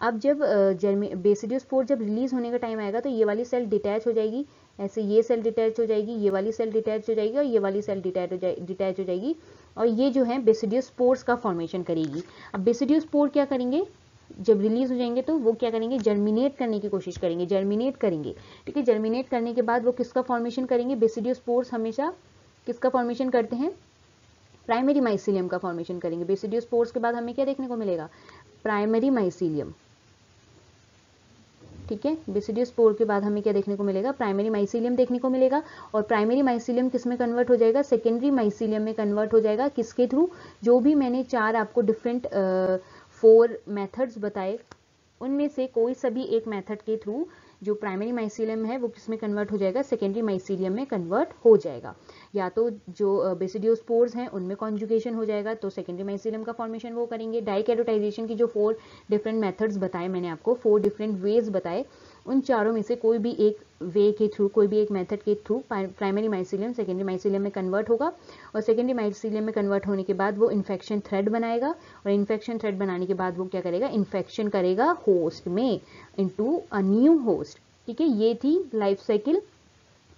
अब जब जर्मी बेसिडियोस्पोर जब रिलीज़ होने का टाइम आएगा तो ये वाली सेल डिटैच हो जाएगी। ऐसे ये सेल डिटैच हो जाएगी, ये वाली सेल डिटैच हो जाएगी और ये वाली सेल डिटैच हो जाएगी डिटैच हो जाएगी। और ये जो है बेसिडियोस्पोर्स का फॉर्मेशन करेगी। अब बेसिडियोस्पोर क्या करेंगे? जब रिलीज़ हो जाएँगे तो वो क्या करेंगे? जर्मिनेट करने की कोशिश करेंगे जर्मिनेट करेंगे। ठीक है जर्मिनेट करने के बाद वो किसका फॉर्मेशन करेंगे? बेसिडियोस्पोर्स हमेशा किसका फॉर्मेशन करते हैं? प्राइमरी माइसिलियम का फॉर्मेशन करेंगे। बेसिडियोस्पोर्स के बाद हमें क्या देखने को मिलेगा? प्राइमरी माइसिलियम ठीक है? बेसिडियोस्पोर के बाद हमें क्या देखने को मिलेगा? प्राइमरी माइसिलियम देखने को मिलेगा। और प्राइमरी माइसिलियम किसमें कन्वर्ट हो जाएगा? सेकेंडरी माइसिलियम में कन्वर्ट हो जाएगा। किसके थ्रू जो भी मैंने चार आपको डिफरेंट फोर मेथड्स बताए, उनमें से कोई सभी एक मेथड के थ्रू जो प्राइमरी माइसिलियम है, वो किसमें कन्वर्ट हो जाएगा? सेकेंडरी माइसिलियम में कन्वर्ट हो जाएगा। या तो जो बेसिडियोस्पोर्स हैं, उनमें कॉन्जुगेशन हो जाएगा तो सेकेंडरी माइसीलियम का फॉर्मेशन वो करेंगे। डाइकेरोटाइजेशन की जो फोर डिफरेंट मेथड्स बताए मैंने आपको फोर डिफरेंट वेज बताए, उन चारों में से कोई भी एक वे के थ्रू कोई भी एक मेथड के through primary mycelium secondary mycelium में कन्वर्ट होगा, और सेकेंडरी माइसिलियम में कन्वर्ट होने के बाद वो इन्फेक्शन थ्रेड बनाएगा, और इन्फेक्शन थ्रेड बनाने के बाद वो क्या करेगा? इन्फेक्शन करेगा होस्ट में इनटू अ न्यू होस्ट ठीक है, ये थी लाइफ साइकिल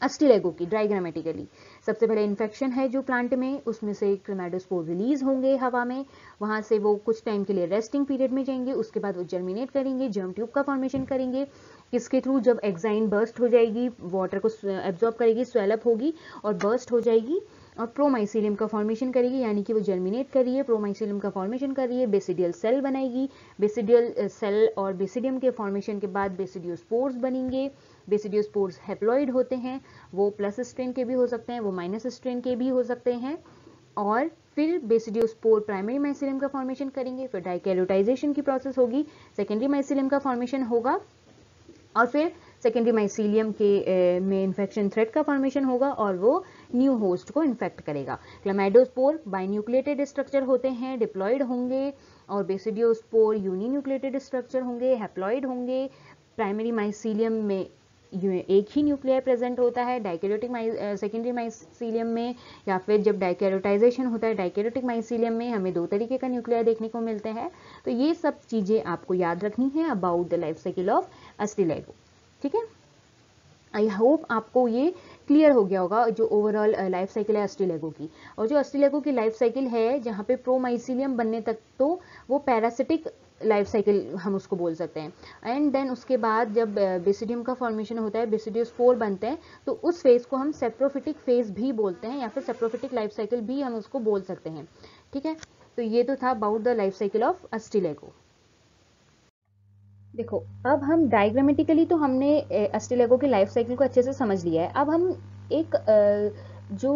अस्टिलेगो की ड्राइग्रामेटिकली सबसे पहले इन्फेक्शन है जो प्लांट में, उसमें से क्रोमेडोस्पोर रिलीज़ होंगे हवा में। वहाँ से वो कुछ टाइम के लिए रेस्टिंग पीरियड में जाएँगे, उसके बाद वो जर्मिनेट करेंगे जर्म ट्यूब का फॉर्मेशन करेंगे। इसके थ्रू जब एग्जाइन बर्स्ट हो जाएगी वाटर को एब्जॉर्ब करेगी स्वेलअप होगी और बर्स्ट हो जाएगी और प्रोमाइसिलियम का फॉर्मेशन करेगी, यानी कि वो जर्मिनेट कर रही है प्रोमाइसिलियम का फॉर्मेशन कर रही है बेसिडियल सेल बनाएगी। बेसिडियल सेल और बेसिडियम के फॉर्मेशन के बाद बेसिडियोस्पोर्स बनेंगे। बेसिडियोस्पोर्स हेप्लॉइड होते हैं, वो प्लस स्ट्रेन के भी हो सकते हैं, वो माइनस स्ट्रेन के भी हो सकते हैं, और फिर बेसिडियोस्पोर प्राइमरी माइसिलियम का फॉर्मेशन करेंगे, फिर डाइकैलोटाइजेशन की प्रोसेस होगी सेकेंडरी माइसिलियम का फॉर्मेशन होगा, और फिर सेकेंडरी माइसीलियम के में इन्फेक्शन थ्रेड का फॉर्मेशन होगा, और वो न्यू होस्ट को इन्फेक्ट करेगा। क्लामाइडोस्पोर बाइन्यूक्लिएटेड स्ट्रक्चर होते हैं डिप्लॉइड होंगे, और बेसिडियोस्पोर यूनिन्यूक्लिएटेड स्ट्रक्चर होंगे हैप्लॉइड होंगे प्राइमरी माइसीलियम में एक ही न्यूक्लियर प्रेजेंट होता है डाइकेरोटिक सेकेंडरी माइसीलियम में, या फिर जब डाइकेरोटाइजेशन होता है डाइकेरोटिक माइसीलियम में हमें दो तरीके का न्यूक्लियर देखने को मिलते हैं। तो ये सब चीज़ें आपको याद रखनी है about the life cycle of Ustilago ठीक है? आई होप आपको ये क्लियर हो गया होगा जो ओवरऑल लाइफ साइकिल है अस्टिलेगो की। और जो अस्टिलेगो की लाइफ साइकिल है, जहाँ पे प्रोमाइसिलियम बनने तक तो वो पैरासिटिक लाइफ साइकिल हम उसको बोल सकते हैं। एंड देन उसके बाद जब बेसिडियम का फॉर्मेशन होता है बेसिडियस फोर बनते हैं तो उस फ़ेज़ को हम सेप्रोफिटिक फ़ेज़ भी बोलते हैं, या फिर सेप्रोफिटिक लाइफ साइकिल भी हम उसको बोल सकते हैं। ठीक है? तो ये तो था about the life cycle of Ustilago देखो, अब हम डायग्रामेटिकली तो हमने अस्टिलेगो की लाइफ साइकिल को अच्छे से समझ लिया है। अब हम एक जो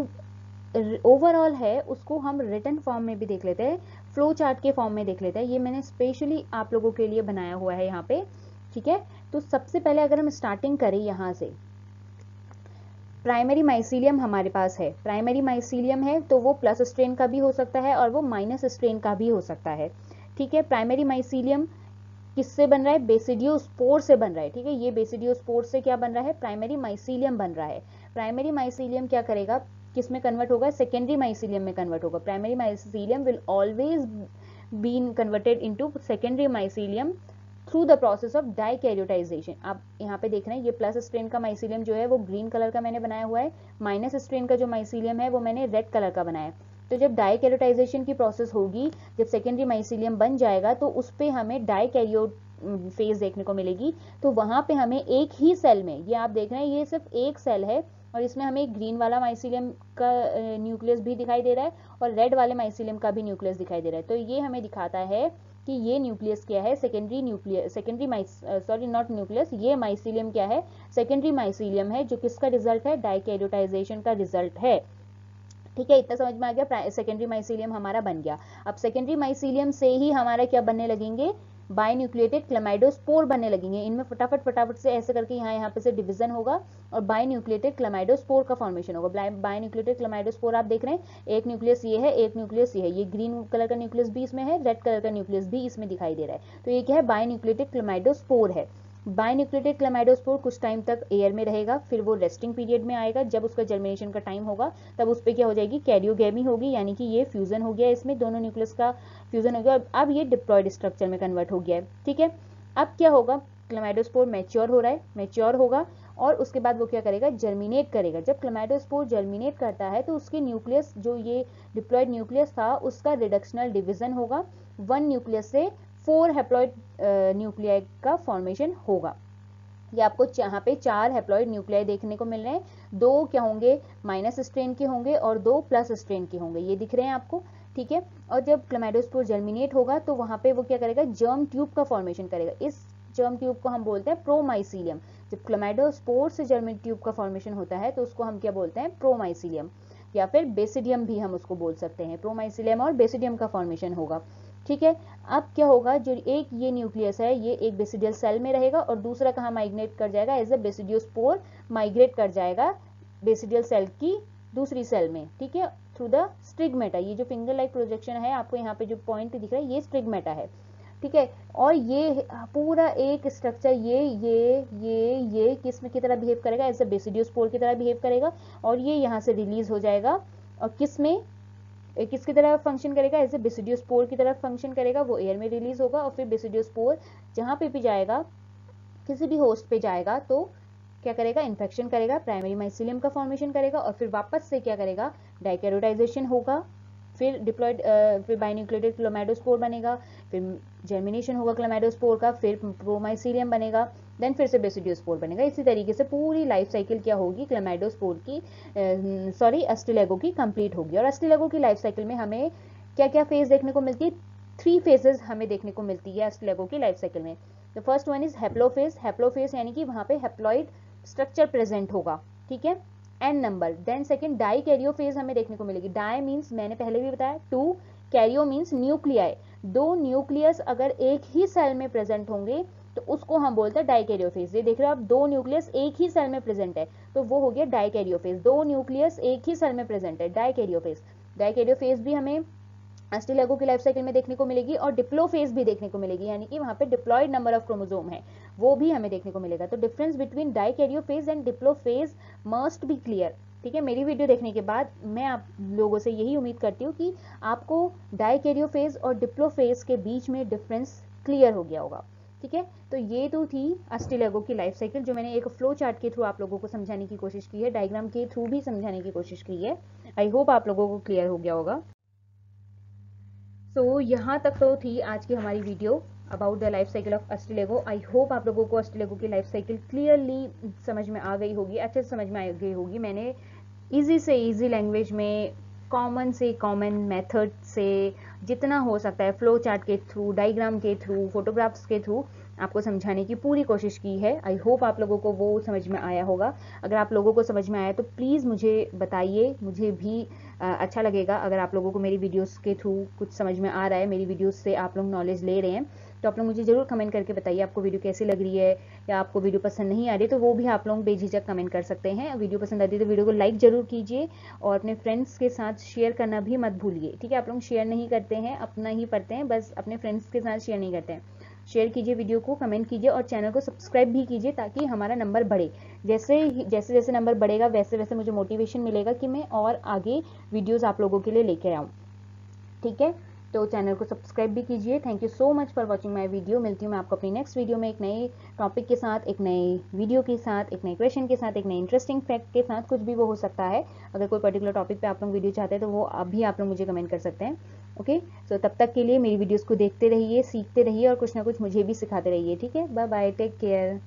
ओवरऑल है, उसको हम रिटर्न फॉर्म में भी देख लेते हैं। फ्लो चार्ट के फॉर्म में देख लेते हैं। ये मैंने स्पेशली आप लोगों के लिए बनाया हुआ है यहाँ पे, ठीक है? तो सबसे पहले अगर हम स्टार्टिंग करें यहाँ से प्राइमरी माइसीलियम हमारे पास है। प्राइमरी माइसीलियम है तो वो प्लस स्ट्रेन का भी हो सकता है और वो माइनस स्ट्रेन का भी हो सकता है, ठीक है? प्राइमरी माइसीलियम किससे बन रहा है? बेसिडियो स्पोर से बन रहा है, ठीक है? ये बेसिडियो स्पोर से क्या बन रहा है? प्राइमरी माइसीलियम बन रहा है। प्राइमरी माइसीलियम क्या करेगा? किसमें कन्वर्ट होगा? सेकेंडरी माइसीलियम में कन्वर्ट होगा। Primary mycelium will always been converted into secondary mycelium through the process of dikaryotization आप यहाँ पे देख रहे हैं, ये प्लस स्ट्रेन का माइसीलियम जो है, वो ग्रीन कलर का मैंने बनाया हुआ है। माइनस स्ट्रेन का जो माइसीलियम है, वो मैंने रेड कलर का बनाया है। तो जब डाइकैरियोटाइजेशन की प्रोसेस होगी, जब सेकेंडरी माइसिलियम बन जाएगा तो उस पर हमें डाइकैरियो फ़ेज़ देखने को मिलेगी। तो वहाँ पे हमें एक ही सेल में, ये आप देख रहे हैं, ये सिर्फ़ एक सेल है और इसमें हमें ग्रीन वाला माइसिलियम का न्यूक्लियस भी दिखाई दे रहा है और रेड वाले माइसिलियम का भी न्यूक्लियस दिखाई दे रहा है। तो ये हमें दिखाता है कि ये न्यूक्लियस क्या है? सेकेंडरी न्यूक्लियस सेकेंडरी माइस सॉरी नॉट न्यूक्लियस ये माइसिलियम क्या है? सेकेंडरी माइसिलियम है, जो किसका रिज़ल्ट है? डाइकैरियोटाइजेशन का रिज़ल्ट है। ठीक है, इतना समझ में आ गया? सेकेंडरी माइसिलियम हमारा बन गया। अब सेकेंडरी माइसिलियम से ही हमारा क्या बनने लगेंगे? बायन्यूक्लिएटेड क्लेमाइडोस्पोर बनने लगेंगे। इनमें फटाफट फटाफट से ऐसे करके यहाँ यहाँ पे से डिवीज़न होगा और बायन्यूक्लिएटेड क्लेमाइडोस्पोर का फॉर्मेशन होगा। बायन्यूक्लिएटेड क्लेमाइडोस्पोर आप देख रहे हैं, एक न्यूक्लियस ये है, एक न्यूक्लियस ये है। ये ग्रीन कलर का न्यूक्लियस भी इसमें है रेड कलर का न्यूक्लियस भी इसमें दिखाई दे रहा है। तो ये क्या है? बायन्यूक्लिएटेड क्लेमाइडोस्पोर है। बायन्यूक्लिएटेड क्लेमाइडोस्पोर कुछ टाइम तक एयर में रहेगा, फिर वो रेस्टिंग पीरियड में आएगा। जब उसका जर्मिनेशन का टाइम होगा, तब उस पर क्या हो जाएगी? कैरियोगेमी होगी, यानी कि ये फ्यूजन हो गया इसमें। दोनों न्यूक्लियस का फ्यूजन हो गया अब ये डिप्लॉयड स्ट्रक्चर में कन्वर्ट हो गया है। ठीक है? अब क्या होगा? क्लेमाइडोस्पोर मैच्योर हो रहा है मैच्योर होगा और उसके बाद वो क्या करेगा? जर्मिनेट करेगा। जब क्लेमाइडोस्पोर जर्मिनेट करता है तो उसके न्यूक्लियस जो ये डिप्लॉयड न्यूक्लियस था, उसका रिडक्शनल डिवीज़न होगा। वन न्यूक्लियस से फोर हेप्लॉइड न्यूक्लियाई का फॉर्मेशन होगा। ये आपको यहाँ पे चार हेप्लॉइड न्यूक्लियाई देखने को मिल रहे हैं। दो क्या होंगे? माइनस स्ट्रेन के होंगे और दो प्लस स्ट्रेन के होंगे। ये दिख रहे हैं आपको, ठीक है? और जब क्लेमाइडोस्पोर जर्मिनेट होगा तो वहाँ पे वो क्या करेगा? जर्म ट्यूब का फॉर्मेशन करेगा। इस जर्म ट्यूब को हम बोलते हैं प्रोमाइसिलियम जब क्लेमाइडोस्पोर से जर्मिन ट्यूब का फॉर्मेशन होता है तो उसको हम क्या बोलते हैं? प्रोमाइसिलियम या फिर बेसिडियम भी हम उसको बोल सकते हैं। प्रोमाइसिलियम और बेसिडियम का फॉर्मेशन होगा। ठीक है? अब क्या होगा? जो एक ये न्यूक्लियस है, ये एक बेसिडियल सेल में रहेगा और दूसरा कहाँ माइग्रेट कर जाएगा? एज ए बेसिडियोस्पोर माइग्रेट कर जाएगा बेसिडियल सेल की दूसरी सेल में, ठीक है? थ्रू द स्ट्रिगमेटा ये जो फिंगर लाइक प्रोजेक्शन है, आपको यहाँ पे जो पॉइंट दिख रहा है, ये स्ट्रिगमेटा है, ठीक है? और ये पूरा एक स्ट्रक्चर ये ये ये ये किसमें की तरह बिहेव करेगा? एज ए बेसिडियोस्पोर की तरह बिहेव करेगा और ये यहाँ से रिलीज़ हो जाएगा। और किसमें किसकी तरह फ़ंक्शन करेगा? ऐसे बेसिडियोस्पोर की तरह फ़ंक्शन करेगा। वो एयर में रिलीज़ होगा और फिर बेसिडियोस्पोर जहाँ पे भी जाएगा, किसी भी होस्ट पे जाएगा तो क्या करेगा? इन्फेक्शन करेगा प्राइमरी माइसिलियम का फॉर्मेशन करेगा और फिर वापस से क्या करेगा? डाइकेरोटाइजेशन होगा। फिर डिप्लॉयड फिर बाइन्यूक्लिडेड क्लोमाइडोस्पोर बनेगा, फिर जर्मिनेशन होगा क्लोमाइडोस्पोर का, फिर प्रोमाइसीलियम बनेगा देन फिर से बेसिडियोस्पोर बनेगा। इसी तरीके से पूरी लाइफ साइकिल क्या होगी? क्लोमाइडोस्पोर की सॉरी अस्टिलेगो की कंप्लीट होगी। और अस्टिलेगो की लाइफ साइकिल में हमें क्या क्या फ़ेज़ देखने को मिलती है? थ्री फेजेस हमें देखने को मिलती है अस्टिलेगो की लाइफ साइकिल में। The first one is haplophase haplophase यानी कि वहाँ पे हेप्लॉइड स्ट्रक्चर प्रेजेंट होगा। ठीक है? N number then second dikaryophase हमें देखने को मिलेगी। डाई मीन्स मैंने पहले भी बताया टू कैरियो मीन्स न्यूक्लियाई दो न्यूक्लियस अगर एक ही सेल में प्रेजेंट होंगे तो उसको हम बोलते हैं डाइकैरियोफेज ये देख रहे हो आप, दो न्यूक्लियस एक ही सेल में प्रेजेंट है तो वो हो गया डाइकैरियोफेज दो न्यूक्लियस एक ही सेल में प्रेजेंट है डाइकैरियोफेज डाइकैरियोफेज भी हमें अस्टिलेगो की लाइफ साइकिल में देखने को मिलेगी और डिप्लोफेज भी देखने को मिलेगी, यानी कि वहाँ पे डिप्लॉयड नंबर ऑफ़ क्रोमोजोम है, वो भी हमें देखने को मिलेगा। तो difference between dikaryophase and diplophase must be clear ठीक है? मेरी वीडियो देखने के बाद मैं आप लोगों से यही उम्मीद करती हूँ कि आपको डाइकैरियोफेज और डिप्लोफेज के बीच में डिफरेंस क्लियर हो गया होगा, ठीक है? तो ये तो थी अस्टिलेगो की लाइफ साइकिल जो मैंने एक फ्लो चार्ट के थ्रू आप लोगों को समझाने की कोशिश की है डायग्राम के थ्रू भी समझाने की कोशिश की है। आई होप आप लोगों को क्लियर हो गया होगा। तो so, यहाँ तक तो थी आज की हमारी video about the life cycle of Ustilago I hope आप लोगों को अस्टिलेगो की लाइफ साइकिल क्लियरली समझ में आ गई होगी अच्छे से समझ में आ गई होगी। मैंने इजी से इजी लैंग्वेज में कॉमन से कॉमन मेथड से जितना हो सकता है फ्लो चार्ट के थ्रू डायग्राम के थ्रू फोटोग्राफ्स के थ्रू आपको समझाने की पूरी कोशिश की है। आई होप आप लोगों को वो समझ में आया होगा। अगर आप लोगों को समझ में आया तो प्लीज़ मुझे बताइए मुझे भी अच्छा लगेगा। अगर आप लोगों को मेरी वीडियोस के थ्रू कुछ समझ में आ रहा है, मेरी वीडियोस से आप लोग नॉलेज ले रहे हैं तो आप लोग मुझे ज़रूर कमेंट करके बताइए आपको वीडियो कैसी लग रही है या आपको वीडियो पसंद नहीं आ रही तो वो भी आप लोग बेझिझक कमेंट कर सकते हैं। वीडियो पसंद आती है तो वीडियो को लाइक ज़रूर कीजिए और अपने फ्रेंड्स के साथ शेयर करना भी मत भूलिए। ठीक है, आप लोग शेयर नहीं करते हैं, अपना ही पढ़ते हैं, बस अपने फ्रेंड्स के साथ शेयर नहीं करते हैं। शेयर कीजिए वीडियो को, कमेंट कीजिए और चैनल को सब्सक्राइब भी कीजिए ताकि हमारा नंबर बढ़े। जैसे जैसे जैसे नंबर बढ़ेगा, वैसे वैसे मुझे मोटिवेशन मिलेगा कि मैं और आगे वीडियोज़ आप लोगों के लिए लेकर आऊँ। ठीक है? तो चैनल को सब्सक्राइब भी कीजिए। Thank you so much for watching my video मिलती हूँ मैं आपको अपनी नेक्स्ट वीडियो में एक नए टॉपिक के साथ, एक नए वीडियो के साथ, एक नए क्वेश्चन के साथ, एक नए इंटरेस्टिंग फैक्ट के साथ, कुछ भी वो हो सकता है। अगर कोई पर्टिकुलर टॉपिक पे आप लोग वीडियो चाहते हैं तो वो अभी आप लोग मुझे कमेंट कर सकते हैं। ओके सो तब तक के लिए मेरी वीडियोज़ को देखते रहिए, सीखते रहिए और कुछ ना कुछ मुझे भी सिखाते रहिए, ठीक है? Bye bye take care